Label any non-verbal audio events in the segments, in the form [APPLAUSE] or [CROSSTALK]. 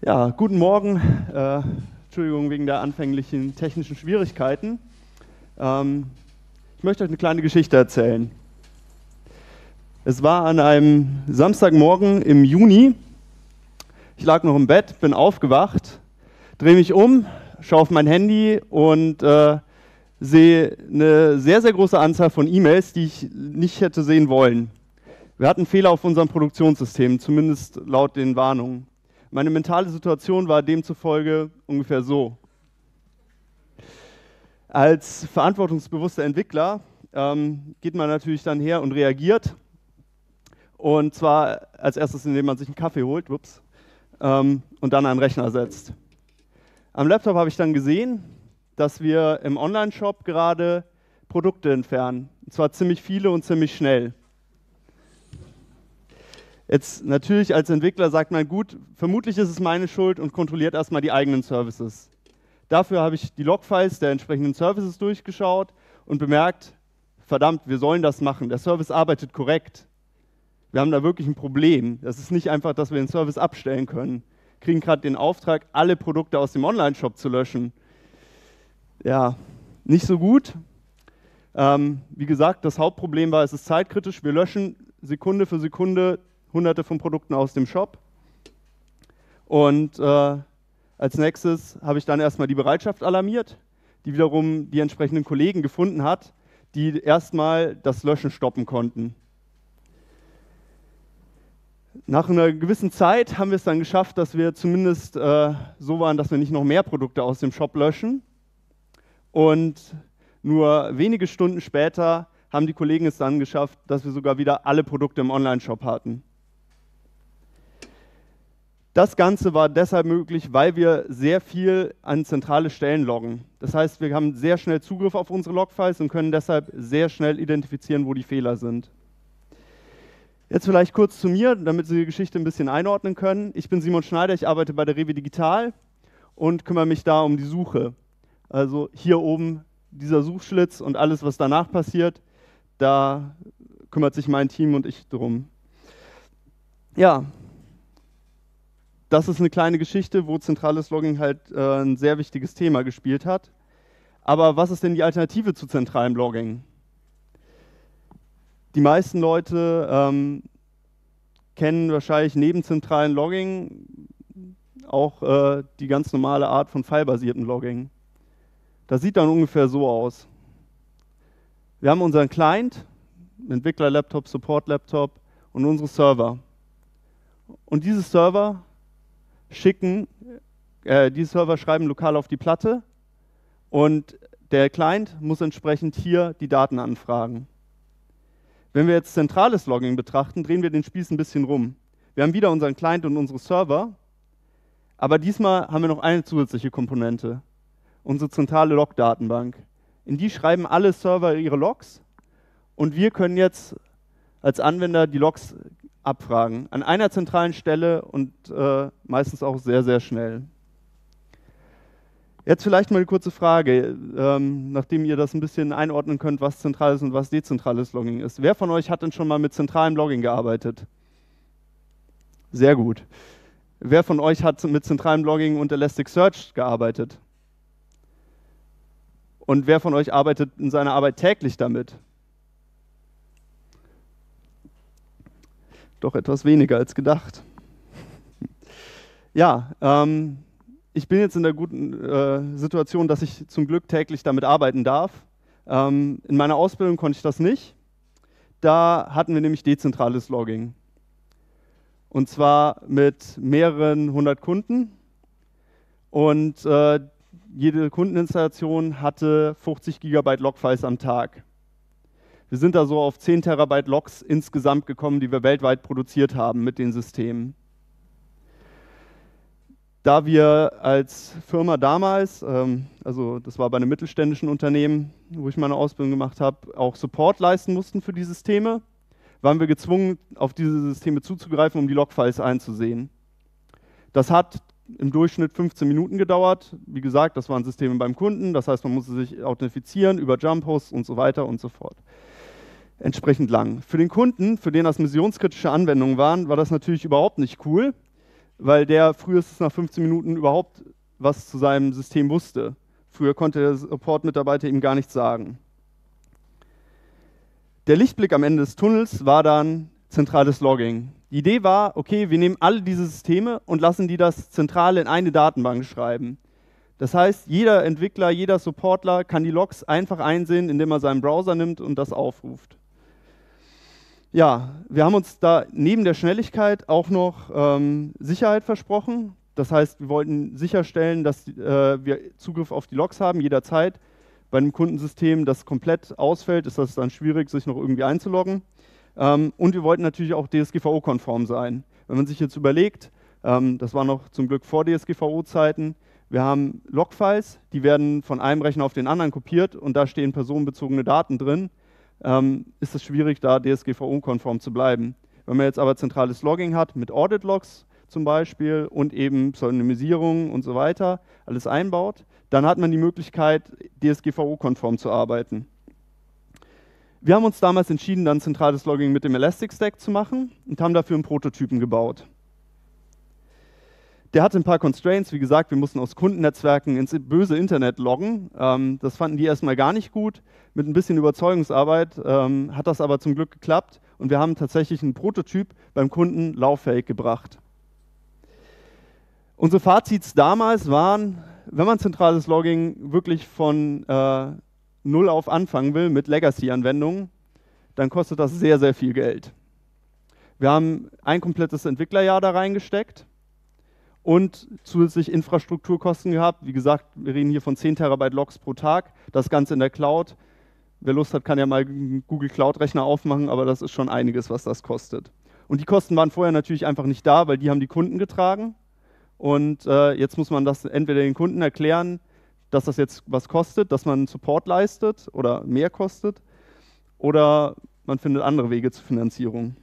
Ja, guten Morgen. Äh, Entschuldigung wegen der anfänglichen technischen Schwierigkeiten. Ähm, ich möchte euch eine kleine Geschichte erzählen. Es war an einem Samstagmorgen im Juni. Ich lag noch im Bett, bin aufgewacht, drehe mich um, schaue auf mein Handy und äh, sehe eine sehr, sehr große Anzahl von E-Mails, die ich nicht hätte sehen wollen. Wir hatten Fehler auf unserem Produktionssystem, zumindest laut den Warnungen. Meine mentale Situation war demzufolge ungefähr so. Als verantwortungsbewusster Entwickler ähm, geht man natürlich dann her und reagiert. Und zwar als erstes, indem man sich einen Kaffee holt ups, ähm, und dann einen Rechner setzt. Am Laptop habe ich dann gesehen, dass wir im Online-Shop gerade Produkte entfernen. Und zwar ziemlich viele und ziemlich schnell. Jetzt natürlich als Entwickler sagt man, gut, vermutlich ist es meine Schuld und kontrolliert erstmal die eigenen Services. Dafür habe ich die Logfiles der entsprechenden Services durchgeschaut und bemerkt, verdammt, wir sollen das machen. Der Service arbeitet korrekt. Wir haben da wirklich ein Problem. Das ist nicht einfach, dass wir den Service abstellen können. Kriegen gerade den Auftrag, alle Produkte aus dem Online-Shop zu löschen. Ja, nicht so gut. Ähm, wie gesagt, das Hauptproblem war, es ist zeitkritisch. Wir löschen Sekunde für Sekunde hunderte von Produkten aus dem Shop. Und äh, als nächstes habe ich dann erstmal die Bereitschaft alarmiert, die wiederum die entsprechenden Kollegen gefunden hat, die erstmal das Löschen stoppen konnten. Nach einer gewissen Zeit haben wir es dann geschafft, dass wir zumindest äh, so waren, dass wir nicht noch mehr Produkte aus dem Shop löschen. Und nur wenige Stunden später haben die Kollegen es dann geschafft, dass wir sogar wieder alle Produkte im Online-Shop hatten. Das Ganze war deshalb möglich, weil wir sehr viel an zentrale Stellen loggen. Das heißt, wir haben sehr schnell Zugriff auf unsere Logfiles und können deshalb sehr schnell identifizieren, wo die Fehler sind. Jetzt vielleicht kurz zu mir, damit Sie die Geschichte ein bisschen einordnen können. Ich bin Simon Schneider, ich arbeite bei der Rewe Digital und kümmere mich da um die Suche. Also hier oben dieser Suchschlitz und alles, was danach passiert, da kümmert sich mein Team und ich drum. Ja, das ist eine kleine Geschichte, wo zentrales Logging halt äh, ein sehr wichtiges Thema gespielt hat. Aber was ist denn die Alternative zu zentralem Logging? Die meisten Leute ähm, kennen wahrscheinlich neben zentralem Logging auch äh, die ganz normale Art von filebasierten Logging. Das sieht dann ungefähr so aus. Wir haben unseren Client, Entwickler-Laptop, Support-Laptop und unsere Server. Und diese Server schicken, äh, die Server schreiben lokal auf die Platte und der Client muss entsprechend hier die Daten anfragen. Wenn wir jetzt zentrales Logging betrachten, drehen wir den Spieß ein bisschen rum. Wir haben wieder unseren Client und unsere Server, aber diesmal haben wir noch eine zusätzliche Komponente, unsere zentrale Log-Datenbank. In die schreiben alle Server ihre Logs und wir können jetzt als Anwender die Logs abfragen. An einer zentralen Stelle und äh, meistens auch sehr, sehr schnell. Jetzt vielleicht mal eine kurze Frage, ähm, nachdem ihr das ein bisschen einordnen könnt, was zentrales und was dezentrales Logging ist. Wer von euch hat denn schon mal mit zentralem Logging gearbeitet? Sehr gut. Wer von euch hat mit zentralem Logging und Elasticsearch gearbeitet? Und wer von euch arbeitet in seiner Arbeit täglich damit? Doch etwas weniger als gedacht. ja, ähm, ich bin jetzt in der guten äh, Situation, dass ich zum Glück täglich damit arbeiten darf. Ähm, in meiner Ausbildung konnte ich das nicht. Da hatten wir nämlich dezentrales Logging. Und zwar mit mehreren hundert Kunden. Und äh, jede Kundeninstallation hatte 50 Gigabyte Logfiles am Tag. Wir sind da so auf 10 Terabyte Logs insgesamt gekommen, die wir weltweit produziert haben mit den Systemen. Da wir als Firma damals, ähm, also das war bei einem mittelständischen Unternehmen, wo ich meine Ausbildung gemacht habe, auch Support leisten mussten für die Systeme, waren wir gezwungen, auf diese Systeme zuzugreifen, um die Logfiles einzusehen. Das hat im Durchschnitt 15 Minuten gedauert. Wie gesagt, das waren Systeme beim Kunden, das heißt, man musste sich authentifizieren über Jump Hosts und so weiter und so fort entsprechend lang. Für den Kunden, für den das missionskritische Anwendungen waren, war das natürlich überhaupt nicht cool, weil der frühestens nach 15 Minuten überhaupt was zu seinem System wusste. Früher konnte der Support-Mitarbeiter ihm gar nichts sagen. Der Lichtblick am Ende des Tunnels war dann zentrales Logging. Die Idee war, okay, wir nehmen alle diese Systeme und lassen die das zentral in eine Datenbank schreiben. Das heißt, jeder Entwickler, jeder Supportler kann die Logs einfach einsehen, indem er seinen Browser nimmt und das aufruft. Ja, wir haben uns da neben der Schnelligkeit auch noch ähm, Sicherheit versprochen. Das heißt, wir wollten sicherstellen, dass äh, wir Zugriff auf die Logs haben jederzeit. Bei einem Kundensystem, das komplett ausfällt, ist das dann schwierig, sich noch irgendwie einzuloggen. Ähm, und wir wollten natürlich auch DSGVO-konform sein. Wenn man sich jetzt überlegt, ähm, das war noch zum Glück vor DSGVO-Zeiten, wir haben Logfiles, die werden von einem Rechner auf den anderen kopiert und da stehen personenbezogene Daten drin, ähm, ist es schwierig, da DSGVO-konform zu bleiben. Wenn man jetzt aber zentrales Logging hat mit Audit-Logs zum Beispiel und eben Pseudonymisierung und so weiter, alles einbaut, dann hat man die Möglichkeit, DSGVO-konform zu arbeiten. Wir haben uns damals entschieden, dann zentrales Logging mit dem Elastic Stack zu machen und haben dafür einen Prototypen gebaut. Der hatte ein paar Constraints, wie gesagt, wir mussten aus Kundennetzwerken ins böse Internet loggen. Ähm, das fanden die erstmal gar nicht gut. Mit ein bisschen Überzeugungsarbeit ähm, hat das aber zum Glück geklappt und wir haben tatsächlich einen Prototyp beim Kunden lauffähig gebracht. Unsere Fazits damals waren, wenn man zentrales Logging wirklich von äh, null auf anfangen will mit Legacy-Anwendungen, dann kostet das sehr, sehr viel Geld. Wir haben ein komplettes Entwicklerjahr da reingesteckt und zusätzlich Infrastrukturkosten gehabt. Wie gesagt, wir reden hier von 10 Terabyte Logs pro Tag, das Ganze in der Cloud. Wer Lust hat, kann ja mal einen Google Cloud-Rechner aufmachen, aber das ist schon einiges, was das kostet. Und die Kosten waren vorher natürlich einfach nicht da, weil die haben die Kunden getragen. Und äh, jetzt muss man das entweder den Kunden erklären, dass das jetzt was kostet, dass man Support leistet oder mehr kostet, oder man findet andere Wege zur Finanzierung.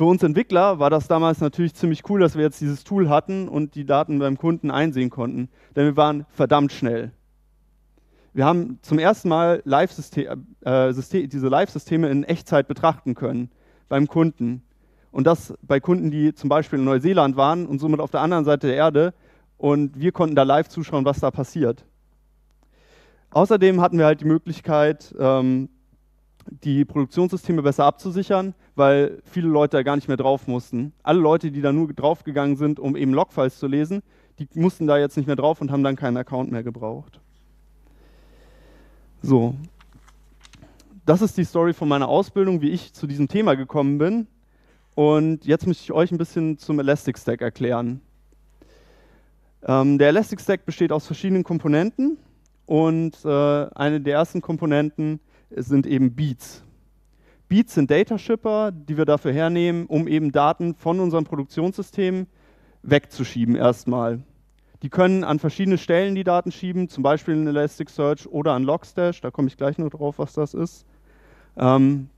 Für uns Entwickler war das damals natürlich ziemlich cool, dass wir jetzt dieses Tool hatten und die Daten beim Kunden einsehen konnten, denn wir waren verdammt schnell. Wir haben zum ersten Mal Live äh, diese Live-Systeme in Echtzeit betrachten können beim Kunden. Und das bei Kunden, die zum Beispiel in Neuseeland waren und somit auf der anderen Seite der Erde. Und wir konnten da live zuschauen, was da passiert. Außerdem hatten wir halt die Möglichkeit, ähm, die Produktionssysteme besser abzusichern, weil viele Leute da gar nicht mehr drauf mussten. Alle Leute, die da nur draufgegangen sind, um eben Logfiles zu lesen, die mussten da jetzt nicht mehr drauf und haben dann keinen Account mehr gebraucht. So. Das ist die Story von meiner Ausbildung, wie ich zu diesem Thema gekommen bin. Und jetzt möchte ich euch ein bisschen zum Elastic Stack erklären. Ähm, der Elastic Stack besteht aus verschiedenen Komponenten und äh, eine der ersten Komponenten sind eben Beats. Beats sind Data Shipper, die wir dafür hernehmen, um eben Daten von unserem Produktionssystem wegzuschieben erstmal. Die können an verschiedene Stellen die Daten schieben, zum Beispiel in Elasticsearch oder an Logstash, da komme ich gleich noch drauf, was das ist, ähm,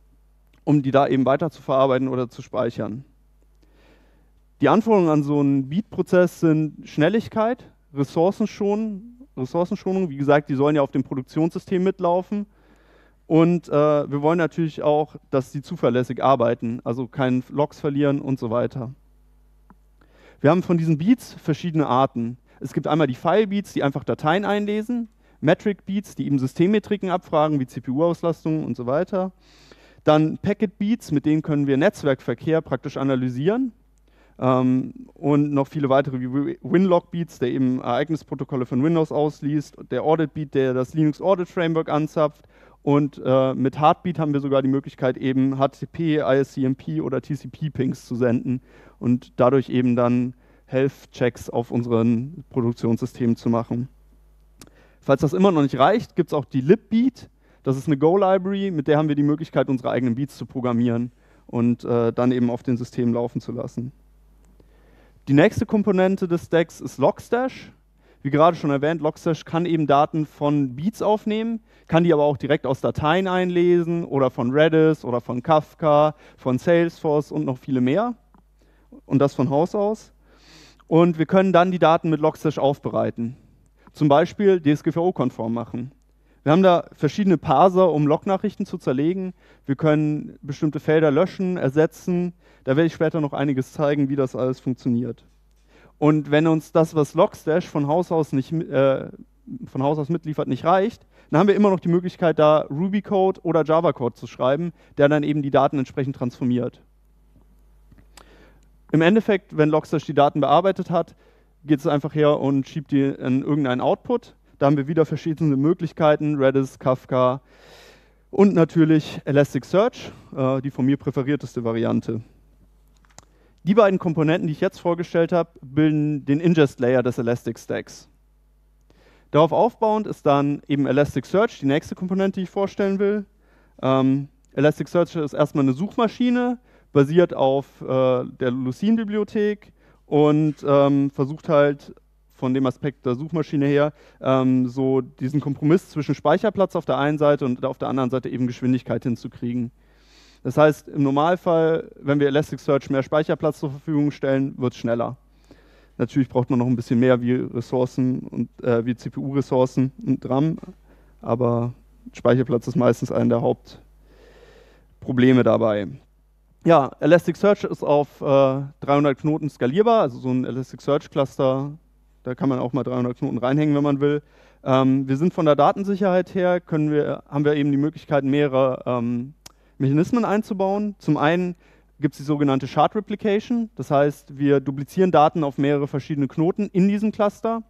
um die da eben weiter zu verarbeiten oder zu speichern. Die Anforderungen an so einen Beat-Prozess sind Schnelligkeit, Ressourcenschonung, Ressourcenschonung, wie gesagt, die sollen ja auf dem Produktionssystem mitlaufen und äh, wir wollen natürlich auch, dass sie zuverlässig arbeiten, also keine Logs verlieren und so weiter. Wir haben von diesen Beats verschiedene Arten. Es gibt einmal die File-Beats, die einfach Dateien einlesen, Metric-Beats, die eben Systemmetriken abfragen, wie CPU-Auslastung und so weiter. Dann Packet-Beats, mit denen können wir Netzwerkverkehr praktisch analysieren. Ähm, und noch viele weitere wie Winlog-Beats, der eben Ereignisprotokolle von Windows ausliest, der Audit-Beat, der das Linux Audit Framework anzapft und äh, mit Heartbeat haben wir sogar die Möglichkeit, eben HTTP, ISCMP oder TCP-Pings zu senden und dadurch eben dann Health-Checks auf unseren Produktionssystemen zu machen. Falls das immer noch nicht reicht, gibt es auch die libbeat. Das ist eine Go-Library, mit der haben wir die Möglichkeit, unsere eigenen Beats zu programmieren und äh, dann eben auf den Systemen laufen zu lassen. Die nächste Komponente des Stacks ist Logstash. Wie gerade schon erwähnt, Logstash kann eben Daten von Beats aufnehmen, kann die aber auch direkt aus Dateien einlesen oder von Redis oder von Kafka, von Salesforce und noch viele mehr. Und das von Haus aus. Und wir können dann die Daten mit Logstash aufbereiten. Zum Beispiel DSGVO-konform machen. Wir haben da verschiedene Parser, um Lognachrichten zu zerlegen. Wir können bestimmte Felder löschen, ersetzen. Da werde ich später noch einiges zeigen, wie das alles funktioniert. Und wenn uns das, was Logstash von Haus aus, nicht, äh, von Haus aus mitliefert, nicht reicht, dann haben wir immer noch die Möglichkeit, da Ruby-Code oder Java-Code zu schreiben, der dann eben die Daten entsprechend transformiert. Im Endeffekt, wenn Logstash die Daten bearbeitet hat, geht es einfach her und schiebt die in irgendeinen Output. Da haben wir wieder verschiedene Möglichkeiten, Redis, Kafka und natürlich Elasticsearch, äh, die von mir präferierteste Variante. Die beiden Komponenten, die ich jetzt vorgestellt habe, bilden den Ingest-Layer des Elastic Stacks. Darauf aufbauend ist dann eben Elasticsearch die nächste Komponente, die ich vorstellen will. Ähm, Elasticsearch ist erstmal eine Suchmaschine, basiert auf äh, der Lucene-Bibliothek und ähm, versucht halt von dem Aspekt der Suchmaschine her, ähm, so diesen Kompromiss zwischen Speicherplatz auf der einen Seite und auf der anderen Seite eben Geschwindigkeit hinzukriegen. Das heißt, im Normalfall, wenn wir Elasticsearch mehr Speicherplatz zur Verfügung stellen, wird es schneller. Natürlich braucht man noch ein bisschen mehr wie Ressourcen und äh, wie CPU-Ressourcen und RAM, aber Speicherplatz ist meistens einer der Hauptprobleme dabei. Ja, Elasticsearch ist auf äh, 300 Knoten skalierbar, also so ein Elasticsearch-Cluster da kann man auch mal 300 Knoten reinhängen, wenn man will. Ähm, wir sind von der Datensicherheit her, wir, haben wir eben die Möglichkeit, mehrere ähm, Mechanismen einzubauen. Zum einen gibt es die sogenannte Shard Replication. Das heißt, wir duplizieren Daten auf mehrere verschiedene Knoten in diesem Cluster.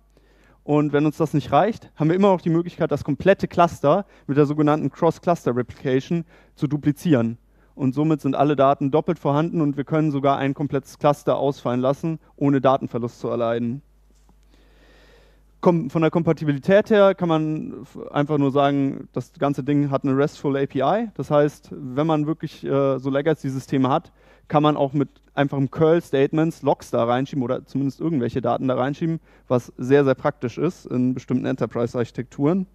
Und wenn uns das nicht reicht, haben wir immer noch die Möglichkeit, das komplette Cluster mit der sogenannten Cross-Cluster Replication zu duplizieren. Und somit sind alle Daten doppelt vorhanden und wir können sogar ein komplettes Cluster ausfallen lassen, ohne Datenverlust zu erleiden von der Kompatibilität her kann man einfach nur sagen, das ganze Ding hat eine RESTful API. Das heißt, wenn man wirklich äh, so Legacy-Systeme hat, kann man auch mit einfachen Curl-Statements Logs da reinschieben oder zumindest irgendwelche Daten da reinschieben, was sehr, sehr praktisch ist in bestimmten Enterprise-Architekturen.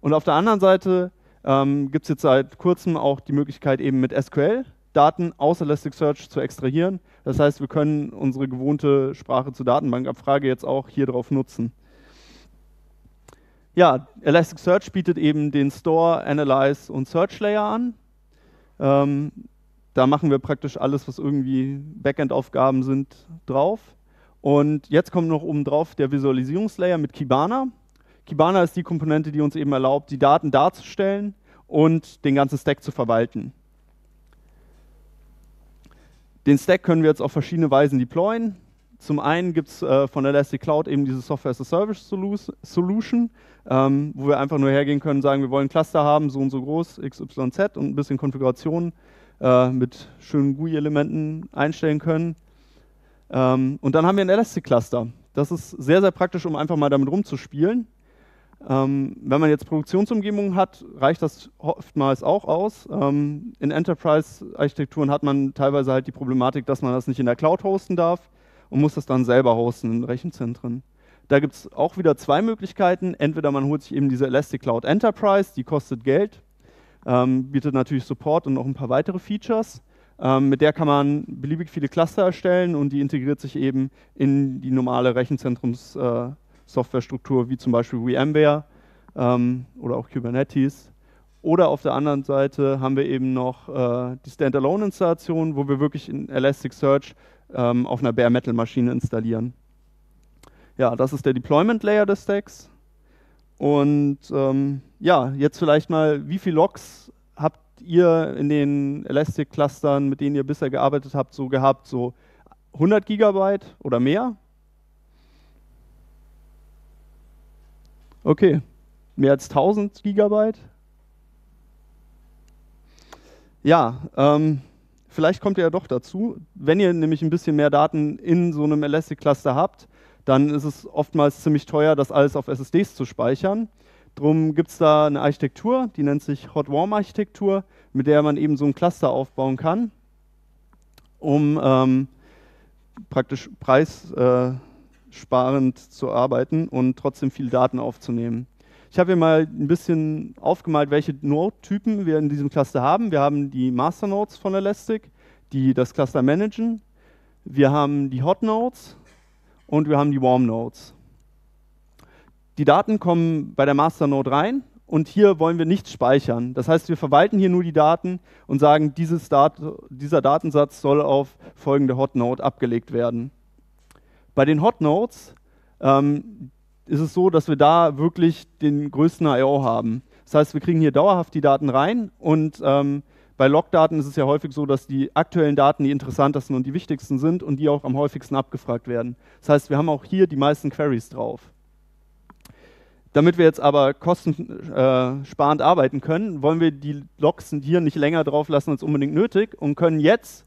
Und auf der anderen Seite ähm, gibt es jetzt seit kurzem auch die Möglichkeit, eben mit SQL Daten aus Elasticsearch zu extrahieren. Das heißt, wir können unsere gewohnte Sprache zur Datenbankabfrage jetzt auch hier drauf nutzen. Ja, Elasticsearch bietet eben den Store, Analyze und Search Layer an. Ähm, da machen wir praktisch alles, was irgendwie Backend-Aufgaben sind, drauf. Und jetzt kommt noch oben drauf der Visualisierungslayer mit Kibana. Kibana ist die Komponente, die uns eben erlaubt, die Daten darzustellen und den ganzen Stack zu verwalten. Den Stack können wir jetzt auf verschiedene Weisen deployen. Zum einen gibt es äh, von Elastic Cloud eben diese Software as a Service Solution, ähm, wo wir einfach nur hergehen können und sagen, wir wollen Cluster haben, so und so groß, XYZ und ein bisschen Konfiguration äh, mit schönen GUI-Elementen einstellen können. Ähm, und dann haben wir ein Elastic Cluster. Das ist sehr, sehr praktisch, um einfach mal damit rumzuspielen. Ähm, wenn man jetzt Produktionsumgebungen hat, reicht das oftmals auch aus. Ähm, in Enterprise-Architekturen hat man teilweise halt die Problematik, dass man das nicht in der Cloud hosten darf und muss das dann selber hosten in Rechenzentren. Da gibt es auch wieder zwei Möglichkeiten. Entweder man holt sich eben diese Elastic Cloud Enterprise, die kostet Geld, ähm, bietet natürlich Support und noch ein paar weitere Features. Ähm, mit der kann man beliebig viele Cluster erstellen und die integriert sich eben in die normale Rechenzentrums-Softwarestruktur, äh, wie zum Beispiel VMware ähm, oder auch Kubernetes. Oder auf der anderen Seite haben wir eben noch äh, die Standalone-Installation, wo wir wirklich in Elasticsearch ähm, auf einer Bare Metal Maschine installieren. Ja, das ist der Deployment Layer des Stacks. Und ähm, ja, jetzt vielleicht mal, wie viele Logs habt ihr in den Elastic Clustern, mit denen ihr bisher gearbeitet habt, so gehabt? So 100 Gigabyte oder mehr? Okay, mehr als 1000 Gigabyte? Ja, ähm, vielleicht kommt ihr ja doch dazu. Wenn ihr nämlich ein bisschen mehr Daten in so einem Elastic-Cluster habt, dann ist es oftmals ziemlich teuer, das alles auf SSDs zu speichern. Drum gibt es da eine Architektur, die nennt sich Hot Warm Architektur, mit der man eben so ein Cluster aufbauen kann, um ähm, praktisch preissparend äh, zu arbeiten und trotzdem viele Daten aufzunehmen. Ich habe hier mal ein bisschen aufgemalt, welche Node-Typen wir in diesem Cluster haben. Wir haben die Master Nodes von Elastic, die das Cluster managen. Wir haben die Hot Nodes und wir haben die Warm Nodes. Die Daten kommen bei der Master Node rein und hier wollen wir nichts speichern. Das heißt, wir verwalten hier nur die Daten und sagen, Dat dieser Datensatz soll auf folgende Hotnode abgelegt werden. Bei den Hotnodes ähm, ist es so, dass wir da wirklich den größten I.O. haben. Das heißt, wir kriegen hier dauerhaft die Daten rein und ähm, bei Logdaten ist es ja häufig so, dass die aktuellen Daten die interessantesten und die wichtigsten sind und die auch am häufigsten abgefragt werden. Das heißt, wir haben auch hier die meisten Queries drauf. Damit wir jetzt aber kostensparend äh, arbeiten können, wollen wir die Logs hier nicht länger drauf lassen als unbedingt nötig und können jetzt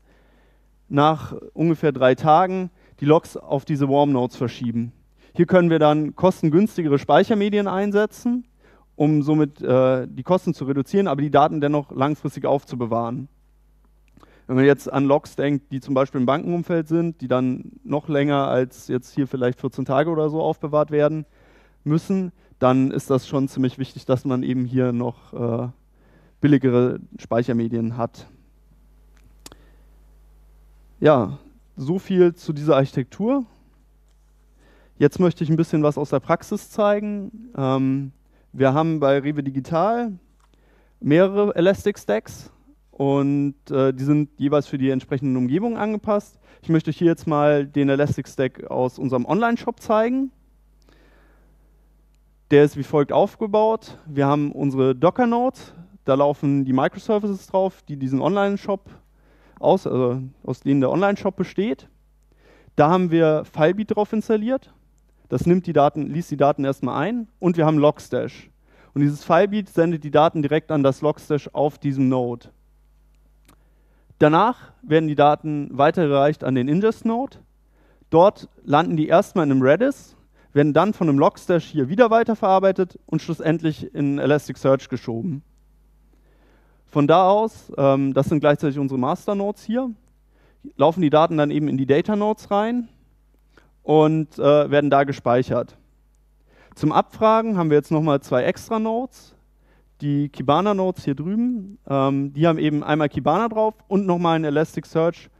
nach ungefähr drei Tagen die Logs auf diese Warm Nodes verschieben. Hier können wir dann kostengünstigere Speichermedien einsetzen um somit äh, die Kosten zu reduzieren, aber die Daten dennoch langfristig aufzubewahren. Wenn man jetzt an Logs denkt, die zum Beispiel im Bankenumfeld sind, die dann noch länger als jetzt hier vielleicht 14 Tage oder so aufbewahrt werden müssen, dann ist das schon ziemlich wichtig, dass man eben hier noch äh, billigere Speichermedien hat. Ja, so viel zu dieser Architektur. Jetzt möchte ich ein bisschen was aus der Praxis zeigen. Ähm, wir haben bei Rewe Digital mehrere Elastic Stacks und äh, die sind jeweils für die entsprechenden Umgebungen angepasst. Ich möchte euch hier jetzt mal den Elastic Stack aus unserem Online-Shop zeigen. Der ist wie folgt aufgebaut. Wir haben unsere Docker-Node, da laufen die Microservices drauf, die diesen Online-Shop aus, also aus denen der Online-Shop besteht. Da haben wir Filebeat drauf installiert. Das nimmt die Daten, liest die Daten erstmal ein und wir haben Logstash. Und dieses Filebeat sendet die Daten direkt an das Logstash auf diesem Node. Danach werden die Daten weitergereicht an den Ingest-Node. Dort landen die erstmal in einem Redis, werden dann von einem Logstash hier wieder weiterverarbeitet und schlussendlich in Elasticsearch geschoben. Von da aus, ähm, das sind gleichzeitig unsere Master-Nodes hier, laufen die Daten dann eben in die Data-Nodes rein und äh, werden da gespeichert. Zum Abfragen haben wir jetzt nochmal zwei extra Nodes. Die Kibana Nodes hier drüben, ähm, die haben eben einmal Kibana drauf und nochmal ein Elasticsearch,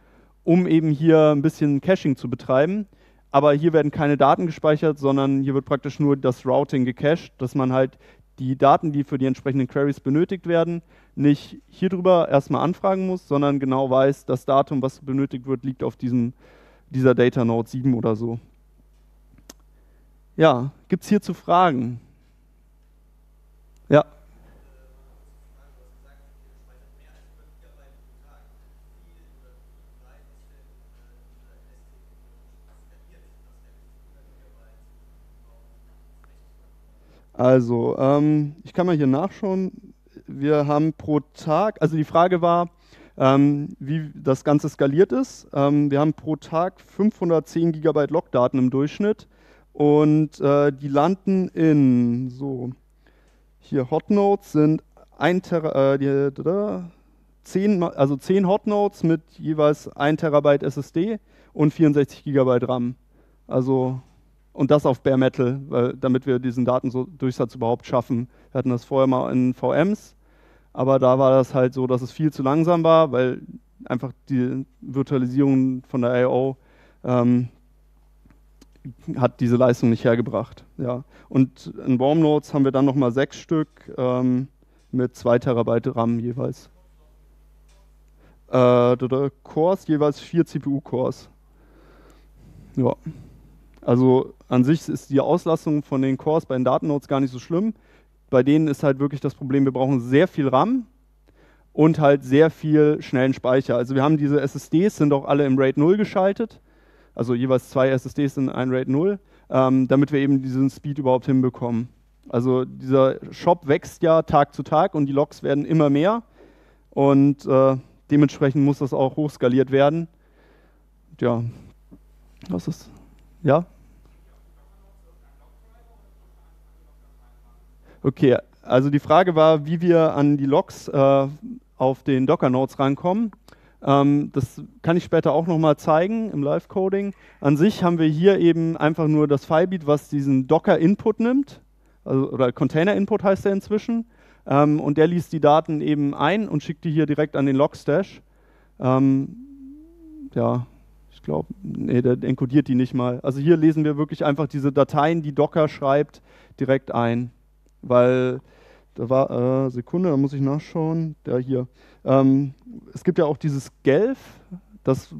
um eben hier ein bisschen Caching zu betreiben. Aber hier werden keine Daten gespeichert, sondern hier wird praktisch nur das Routing gecached, dass man halt die Daten, die für die entsprechenden Queries benötigt werden, nicht hier drüber erstmal anfragen muss, sondern genau weiß, das Datum, was benötigt wird, liegt auf diesem dieser Data Node 7 oder so. Ja, gibt es hierzu Fragen? Ja. Also, ähm, ich kann mal hier nachschauen. Wir haben pro Tag, also die Frage war, ähm, wie das Ganze skaliert ist. Ähm, wir haben pro Tag 510 GB Logdaten im Durchschnitt und äh, die landen in so hier Hotnodes sind ein Tera, äh, die, da, 10, also 10 Hotnodes mit jeweils 1 Terabyte SSD und 64 GB RAM. Also und das auf Bare Metal, weil, damit wir diesen Datendurchsatz überhaupt schaffen. Wir hatten das vorher mal in VMs aber da war das halt so, dass es viel zu langsam war, weil einfach die Virtualisierung von der I.O. Ähm, hat diese Leistung nicht hergebracht. Ja. Und in Warm Nodes haben wir dann nochmal sechs Stück ähm, mit zwei Terabyte RAM jeweils. Äh, Cores, jeweils vier CPU-Cores. Ja. Also an sich ist die Auslastung von den Cores bei den Datennodes gar nicht so schlimm bei denen ist halt wirklich das Problem, wir brauchen sehr viel RAM und halt sehr viel schnellen Speicher. Also wir haben diese SSDs, sind auch alle im RAID 0 geschaltet, also jeweils zwei SSDs in ein RAID 0, ähm, damit wir eben diesen Speed überhaupt hinbekommen. Also dieser Shop wächst ja Tag zu Tag und die Logs werden immer mehr und äh, dementsprechend muss das auch hochskaliert werden. Ja, was ist? Ja? Okay, also die Frage war, wie wir an die Logs äh, auf den Docker-Nodes rankommen. Ähm, das kann ich später auch nochmal zeigen im Live-Coding. An sich haben wir hier eben einfach nur das Filebeat, was diesen Docker-Input nimmt, also, oder Container-Input heißt der inzwischen. Ähm, und der liest die Daten eben ein und schickt die hier direkt an den Logstash. Ähm, ja, ich glaube, nee, der encodiert die nicht mal. Also hier lesen wir wirklich einfach diese Dateien, die Docker schreibt, direkt ein weil Da war, äh, Sekunde, da muss ich nachschauen. Der hier. Ähm, es gibt ja auch dieses Gelf. Das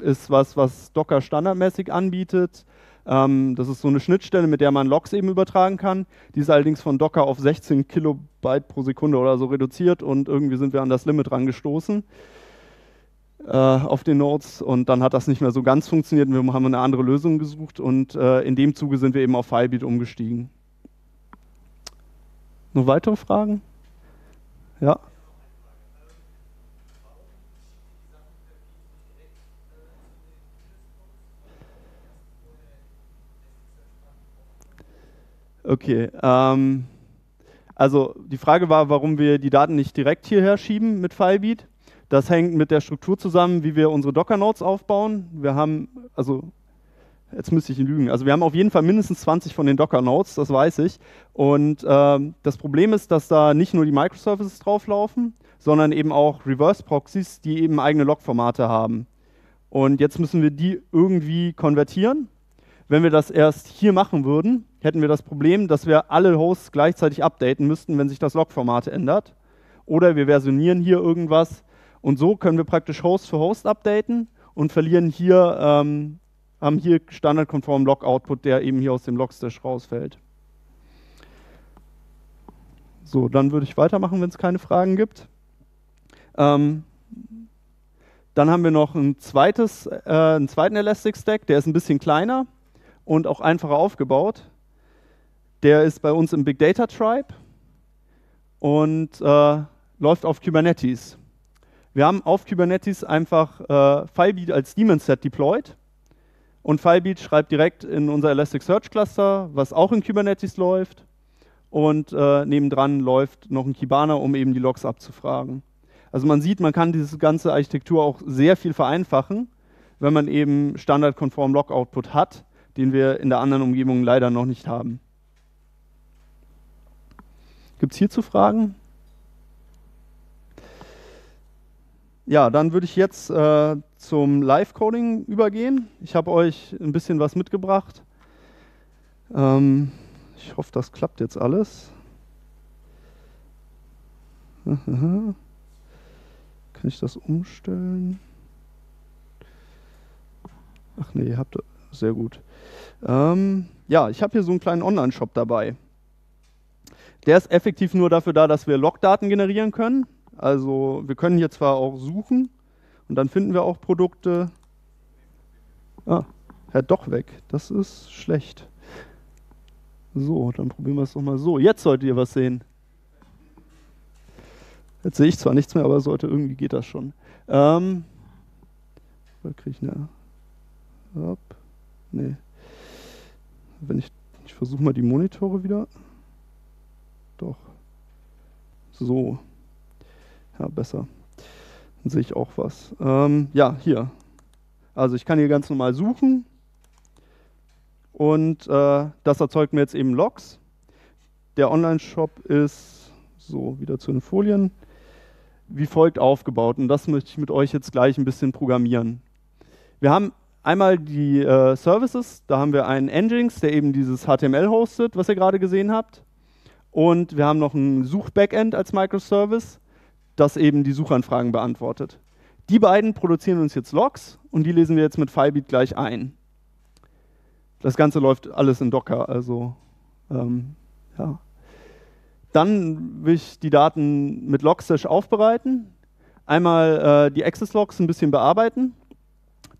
ist was, was Docker standardmäßig anbietet. Ähm, das ist so eine Schnittstelle, mit der man Logs eben übertragen kann. Die ist allerdings von Docker auf 16 Kilobyte pro Sekunde oder so reduziert und irgendwie sind wir an das Limit rangestoßen äh, auf den Nodes und dann hat das nicht mehr so ganz funktioniert. Wir haben eine andere Lösung gesucht und äh, in dem Zuge sind wir eben auf Filebeat umgestiegen. Noch weitere Fragen? Ja. Okay. Ähm, also die Frage war, warum wir die Daten nicht direkt hierher schieben mit Filebeat. Das hängt mit der Struktur zusammen, wie wir unsere Docker-Nodes aufbauen. Wir haben, also jetzt müsste ich lügen, also wir haben auf jeden Fall mindestens 20 von den Docker-Nodes, das weiß ich. Und äh, das Problem ist, dass da nicht nur die Microservices drauflaufen, sondern eben auch Reverse-Proxys, die eben eigene Log-Formate haben. Und jetzt müssen wir die irgendwie konvertieren. Wenn wir das erst hier machen würden, hätten wir das Problem, dass wir alle Hosts gleichzeitig updaten müssten, wenn sich das Log-Format ändert. Oder wir versionieren hier irgendwas, und so können wir praktisch Host für Host updaten und verlieren hier, ähm, haben hier standardkonformen Log-Output, der eben hier aus dem Logstash rausfällt. So, dann würde ich weitermachen, wenn es keine Fragen gibt. Ähm, dann haben wir noch ein zweites, äh, einen zweiten Elastic Stack, der ist ein bisschen kleiner und auch einfacher aufgebaut. Der ist bei uns im Big Data Tribe und äh, läuft auf Kubernetes. Wir haben auf Kubernetes einfach äh, Filebeat als Daemon Set deployed und Filebeat schreibt direkt in unser Elasticsearch Cluster, was auch in Kubernetes läuft und äh, nebendran läuft noch ein Kibana, um eben die Logs abzufragen. Also man sieht, man kann diese ganze Architektur auch sehr viel vereinfachen, wenn man eben standardkonform Log-Output hat, den wir in der anderen Umgebung leider noch nicht haben. Gibt es hierzu Fragen? Ja, dann würde ich jetzt äh, zum Live-Coding übergehen. Ich habe euch ein bisschen was mitgebracht. Ähm, ich hoffe, das klappt jetzt alles. [LAUGHS] Kann ich das umstellen? Ach nee, ihr habt sehr gut. Ähm, ja, ich habe hier so einen kleinen Online-Shop dabei. Der ist effektiv nur dafür da, dass wir Logdaten generieren können. Also wir können hier zwar auch suchen und dann finden wir auch Produkte. Ah, er hat doch weg. Das ist schlecht. So, dann probieren wir es nochmal so. Jetzt solltet ihr was sehen. Jetzt sehe ich zwar nichts mehr, aber sollte irgendwie geht das schon. Ähm, da kriege ich eine. Hopp. Nee. Wenn ich. Ich versuche mal die Monitore wieder. Doch. So. Ja, besser. Dann sehe ich auch was. Ähm, ja, hier. Also ich kann hier ganz normal suchen und äh, das erzeugt mir jetzt eben Logs. Der Online-Shop ist so wieder zu den Folien wie folgt aufgebaut und das möchte ich mit euch jetzt gleich ein bisschen programmieren. Wir haben einmal die äh, Services, da haben wir einen Nginx, der eben dieses HTML hostet, was ihr gerade gesehen habt. Und wir haben noch ein Such-Backend als Microservice das eben die Suchanfragen beantwortet. Die beiden produzieren uns jetzt Logs und die lesen wir jetzt mit Filebeat gleich ein. Das Ganze läuft alles in Docker, also ähm, ja. Dann will ich die Daten mit Logstash aufbereiten, einmal äh, die Access-Logs ein bisschen bearbeiten,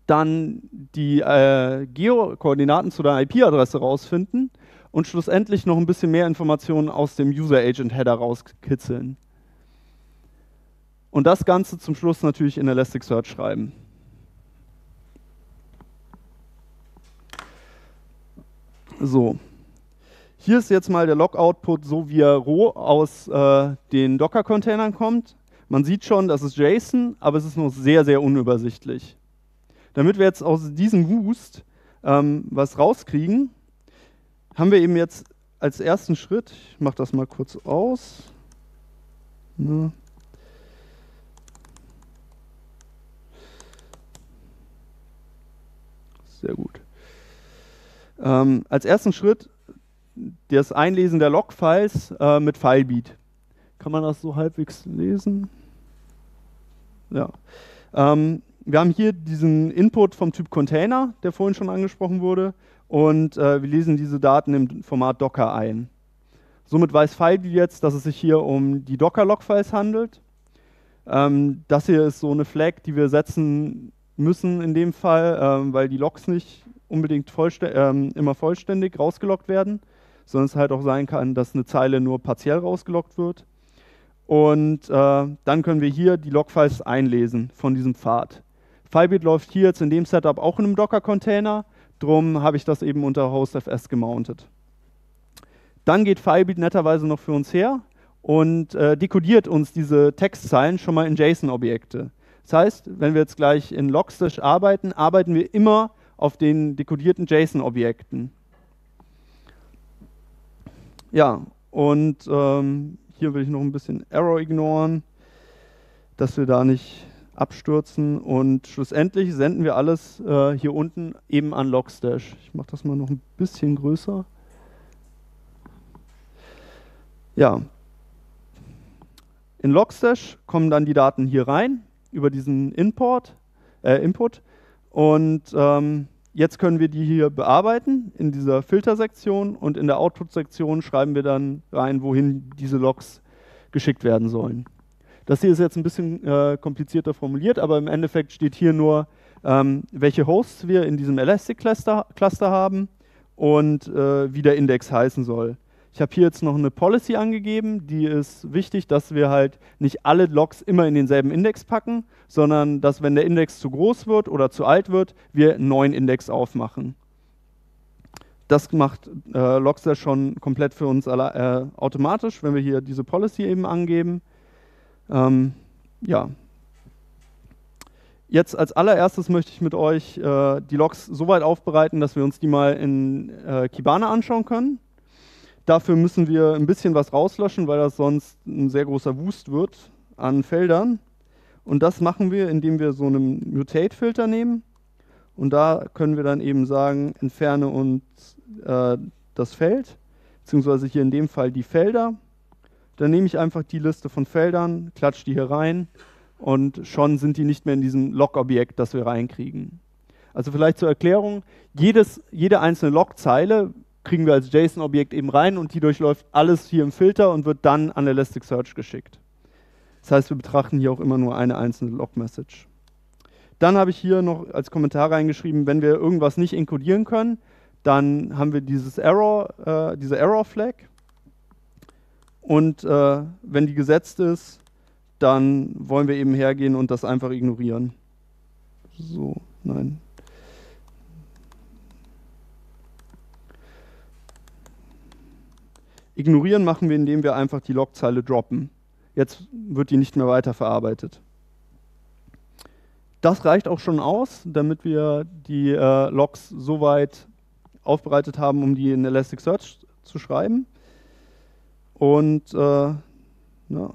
dann die äh, Geo-Koordinaten zu der IP-Adresse rausfinden und schlussendlich noch ein bisschen mehr Informationen aus dem User-Agent-Header rauskitzeln. Und das Ganze zum Schluss natürlich in Elasticsearch schreiben. So, hier ist jetzt mal der Log-Output, so wie er roh aus äh, den Docker-Containern kommt. Man sieht schon, das ist JSON, aber es ist noch sehr, sehr unübersichtlich. Damit wir jetzt aus diesem Wust ähm, was rauskriegen, haben wir eben jetzt als ersten Schritt, ich mache das mal kurz aus, ne, Sehr gut. Ähm, als ersten Schritt das Einlesen der Log-Files äh, mit Filebeat. Kann man das so halbwegs lesen? Ja. Ähm, wir haben hier diesen Input vom Typ Container, der vorhin schon angesprochen wurde, und äh, wir lesen diese Daten im Format Docker ein. Somit weiß Filebeat jetzt, dass es sich hier um die Docker-Logfiles handelt. Ähm, das hier ist so eine Flag, die wir setzen müssen in dem Fall, ähm, weil die Logs nicht unbedingt vollstä ähm, immer vollständig rausgelockt werden, sondern es halt auch sein kann, dass eine Zeile nur partiell rausgelockt wird. Und äh, dann können wir hier die Logfiles einlesen von diesem Pfad. Filebeat läuft hier jetzt in dem Setup auch in einem Docker-Container, drum habe ich das eben unter HostFS gemountet. Dann geht Filebeat netterweise noch für uns her und äh, dekodiert uns diese Textzeilen schon mal in JSON-Objekte. Das heißt, wenn wir jetzt gleich in Logstash arbeiten, arbeiten wir immer auf den dekodierten JSON-Objekten. Ja, und ähm, hier will ich noch ein bisschen Error ignoren, dass wir da nicht abstürzen. Und schlussendlich senden wir alles äh, hier unten eben an Logstash. Ich mache das mal noch ein bisschen größer. Ja. In Logstash kommen dann die Daten hier rein über diesen Import, äh, Input. Und ähm, jetzt können wir die hier bearbeiten in dieser Filtersektion und in der Output-Sektion schreiben wir dann rein, wohin diese Logs geschickt werden sollen. Das hier ist jetzt ein bisschen äh, komplizierter formuliert, aber im Endeffekt steht hier nur, ähm, welche Hosts wir in diesem Elastic Cluster, Cluster haben und äh, wie der Index heißen soll. Ich habe hier jetzt noch eine Policy angegeben, die ist wichtig, dass wir halt nicht alle Logs immer in denselben Index packen, sondern dass, wenn der Index zu groß wird oder zu alt wird, wir einen neuen Index aufmachen. Das macht äh, Logster schon komplett für uns äh, automatisch, wenn wir hier diese Policy eben angeben. Ähm, ja. Jetzt als allererstes möchte ich mit euch äh, die Logs so weit aufbereiten, dass wir uns die mal in äh, Kibana anschauen können. Dafür müssen wir ein bisschen was rauslöschen, weil das sonst ein sehr großer Wust wird an Feldern. Und das machen wir, indem wir so einen Mutate-Filter nehmen. Und da können wir dann eben sagen, entferne uns äh, das Feld, beziehungsweise hier in dem Fall die Felder. Dann nehme ich einfach die Liste von Feldern, klatsche die hier rein und schon sind die nicht mehr in diesem Log-Objekt, das wir reinkriegen. Also vielleicht zur Erklärung, jedes, jede einzelne Log-Zeile kriegen wir als JSON-Objekt eben rein und die durchläuft alles hier im Filter und wird dann an Elasticsearch geschickt. Das heißt, wir betrachten hier auch immer nur eine einzelne Log-Message. Dann habe ich hier noch als Kommentar reingeschrieben, wenn wir irgendwas nicht encodieren können, dann haben wir dieses Error, äh, diese Error-Flag. Und äh, wenn die gesetzt ist, dann wollen wir eben hergehen und das einfach ignorieren. So, nein, Ignorieren machen wir, indem wir einfach die Logzeile droppen. Jetzt wird die nicht mehr weiterverarbeitet. Das reicht auch schon aus, damit wir die äh, Logs so weit aufbereitet haben, um die in Elasticsearch zu schreiben. Und äh, na,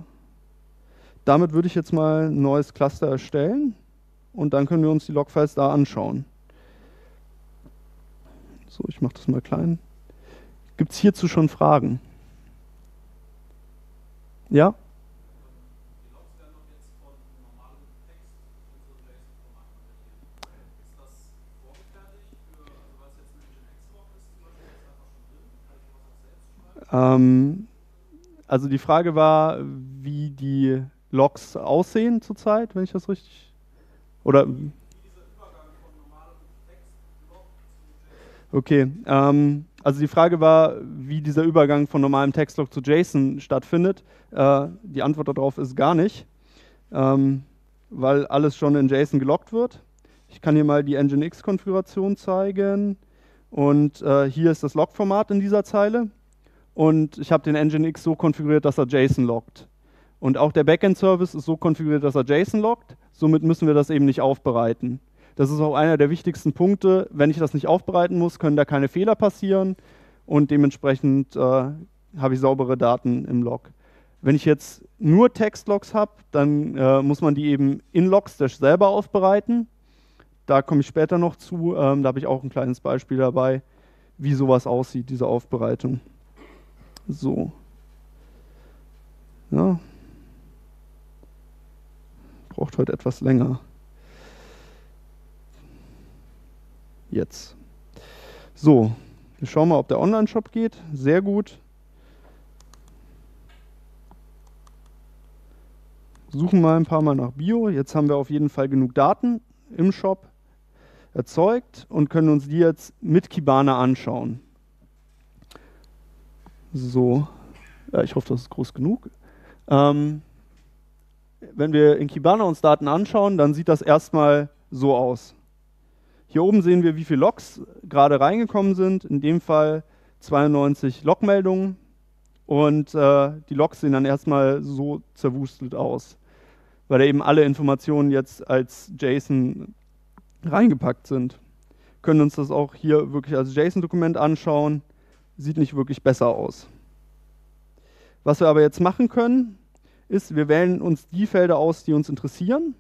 damit würde ich jetzt mal ein neues Cluster erstellen und dann können wir uns die Logfiles da anschauen. So, ich mache das mal klein. Gibt es hierzu schon Fragen? Ja? Ähm, also die Frage war, wie die Logs aussehen zurzeit, wenn ich das richtig. Oder. Okay. Ähm, also die Frage war, wie dieser Übergang von normalem Textlog zu JSON stattfindet. Äh, die Antwort darauf ist gar nicht, ähm, weil alles schon in JSON gelockt wird. Ich kann hier mal die Nginx-Konfiguration zeigen. Und äh, hier ist das Log-Format in dieser Zeile. Und ich habe den Nginx so konfiguriert, dass er JSON loggt. Und auch der Backend-Service ist so konfiguriert, dass er JSON loggt. Somit müssen wir das eben nicht aufbereiten. Das ist auch einer der wichtigsten Punkte. Wenn ich das nicht aufbereiten muss, können da keine Fehler passieren und dementsprechend äh, habe ich saubere Daten im Log. Wenn ich jetzt nur Textlogs habe, dann äh, muss man die eben in Logstash selber aufbereiten. Da komme ich später noch zu. Ähm, da habe ich auch ein kleines Beispiel dabei, wie sowas aussieht, diese Aufbereitung. So. Ja. Braucht heute etwas länger. Jetzt. So, wir schauen mal, ob der Online-Shop geht. Sehr gut. Suchen mal ein paar Mal nach Bio. Jetzt haben wir auf jeden Fall genug Daten im Shop erzeugt und können uns die jetzt mit Kibana anschauen. So, ja, ich hoffe, das ist groß genug. Ähm, wenn wir in Kibana uns Daten anschauen, dann sieht das erstmal so aus. Hier oben sehen wir, wie viele Logs gerade reingekommen sind. In dem Fall 92 Logmeldungen. Und äh, die Logs sehen dann erstmal so zerwustelt aus, weil da eben alle Informationen jetzt als JSON reingepackt sind. Können uns das auch hier wirklich als JSON-Dokument anschauen. Sieht nicht wirklich besser aus. Was wir aber jetzt machen können, ist, wir wählen uns die Felder aus, die uns interessieren.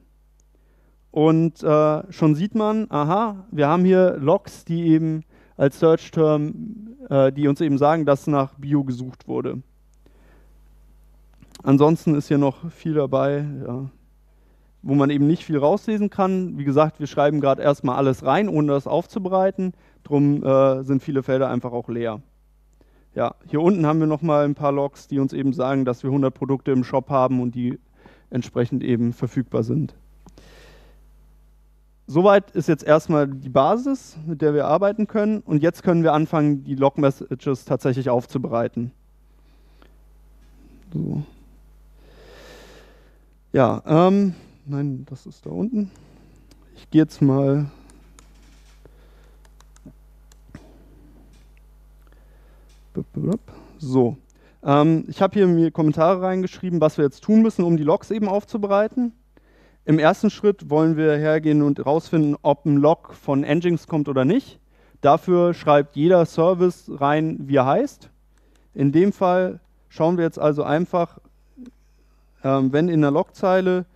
Und äh, schon sieht man, aha, wir haben hier Logs, die eben als Search-Term, äh, die uns eben sagen, dass nach Bio gesucht wurde. Ansonsten ist hier noch viel dabei, ja, wo man eben nicht viel rauslesen kann. Wie gesagt, wir schreiben gerade erstmal alles rein, ohne das aufzubereiten. Drum äh, sind viele Felder einfach auch leer. Ja, hier unten haben wir nochmal ein paar Logs, die uns eben sagen, dass wir 100 Produkte im Shop haben und die entsprechend eben verfügbar sind. Soweit ist jetzt erstmal die Basis, mit der wir arbeiten können. Und jetzt können wir anfangen, die Log-Messages tatsächlich aufzubereiten. So. Ja, ähm, nein, das ist da unten. Ich gehe jetzt mal So, ähm, ich habe hier mir Kommentare reingeschrieben, was wir jetzt tun müssen, um die Logs eben aufzubereiten. Im ersten Schritt wollen wir hergehen und herausfinden, ob ein Log von Nginx kommt oder nicht. Dafür schreibt jeder Service rein, wie er heißt. In dem Fall schauen wir jetzt also einfach, ähm, wenn in der Logzeile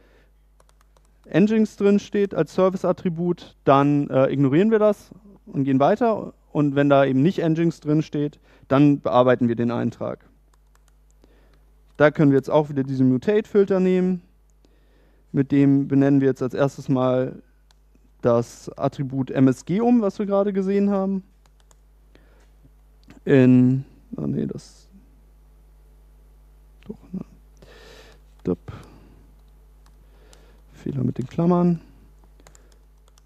Nginx drin steht als Service-Attribut, dann äh, ignorieren wir das und gehen weiter. Und wenn da eben nicht Nginx drin steht, dann bearbeiten wir den Eintrag. Da können wir jetzt auch wieder diesen Mutate-Filter nehmen. Mit dem benennen wir jetzt als erstes mal das Attribut MSG um, was wir gerade gesehen haben. In, oh nee, das, doch, ne. Fehler mit den Klammern.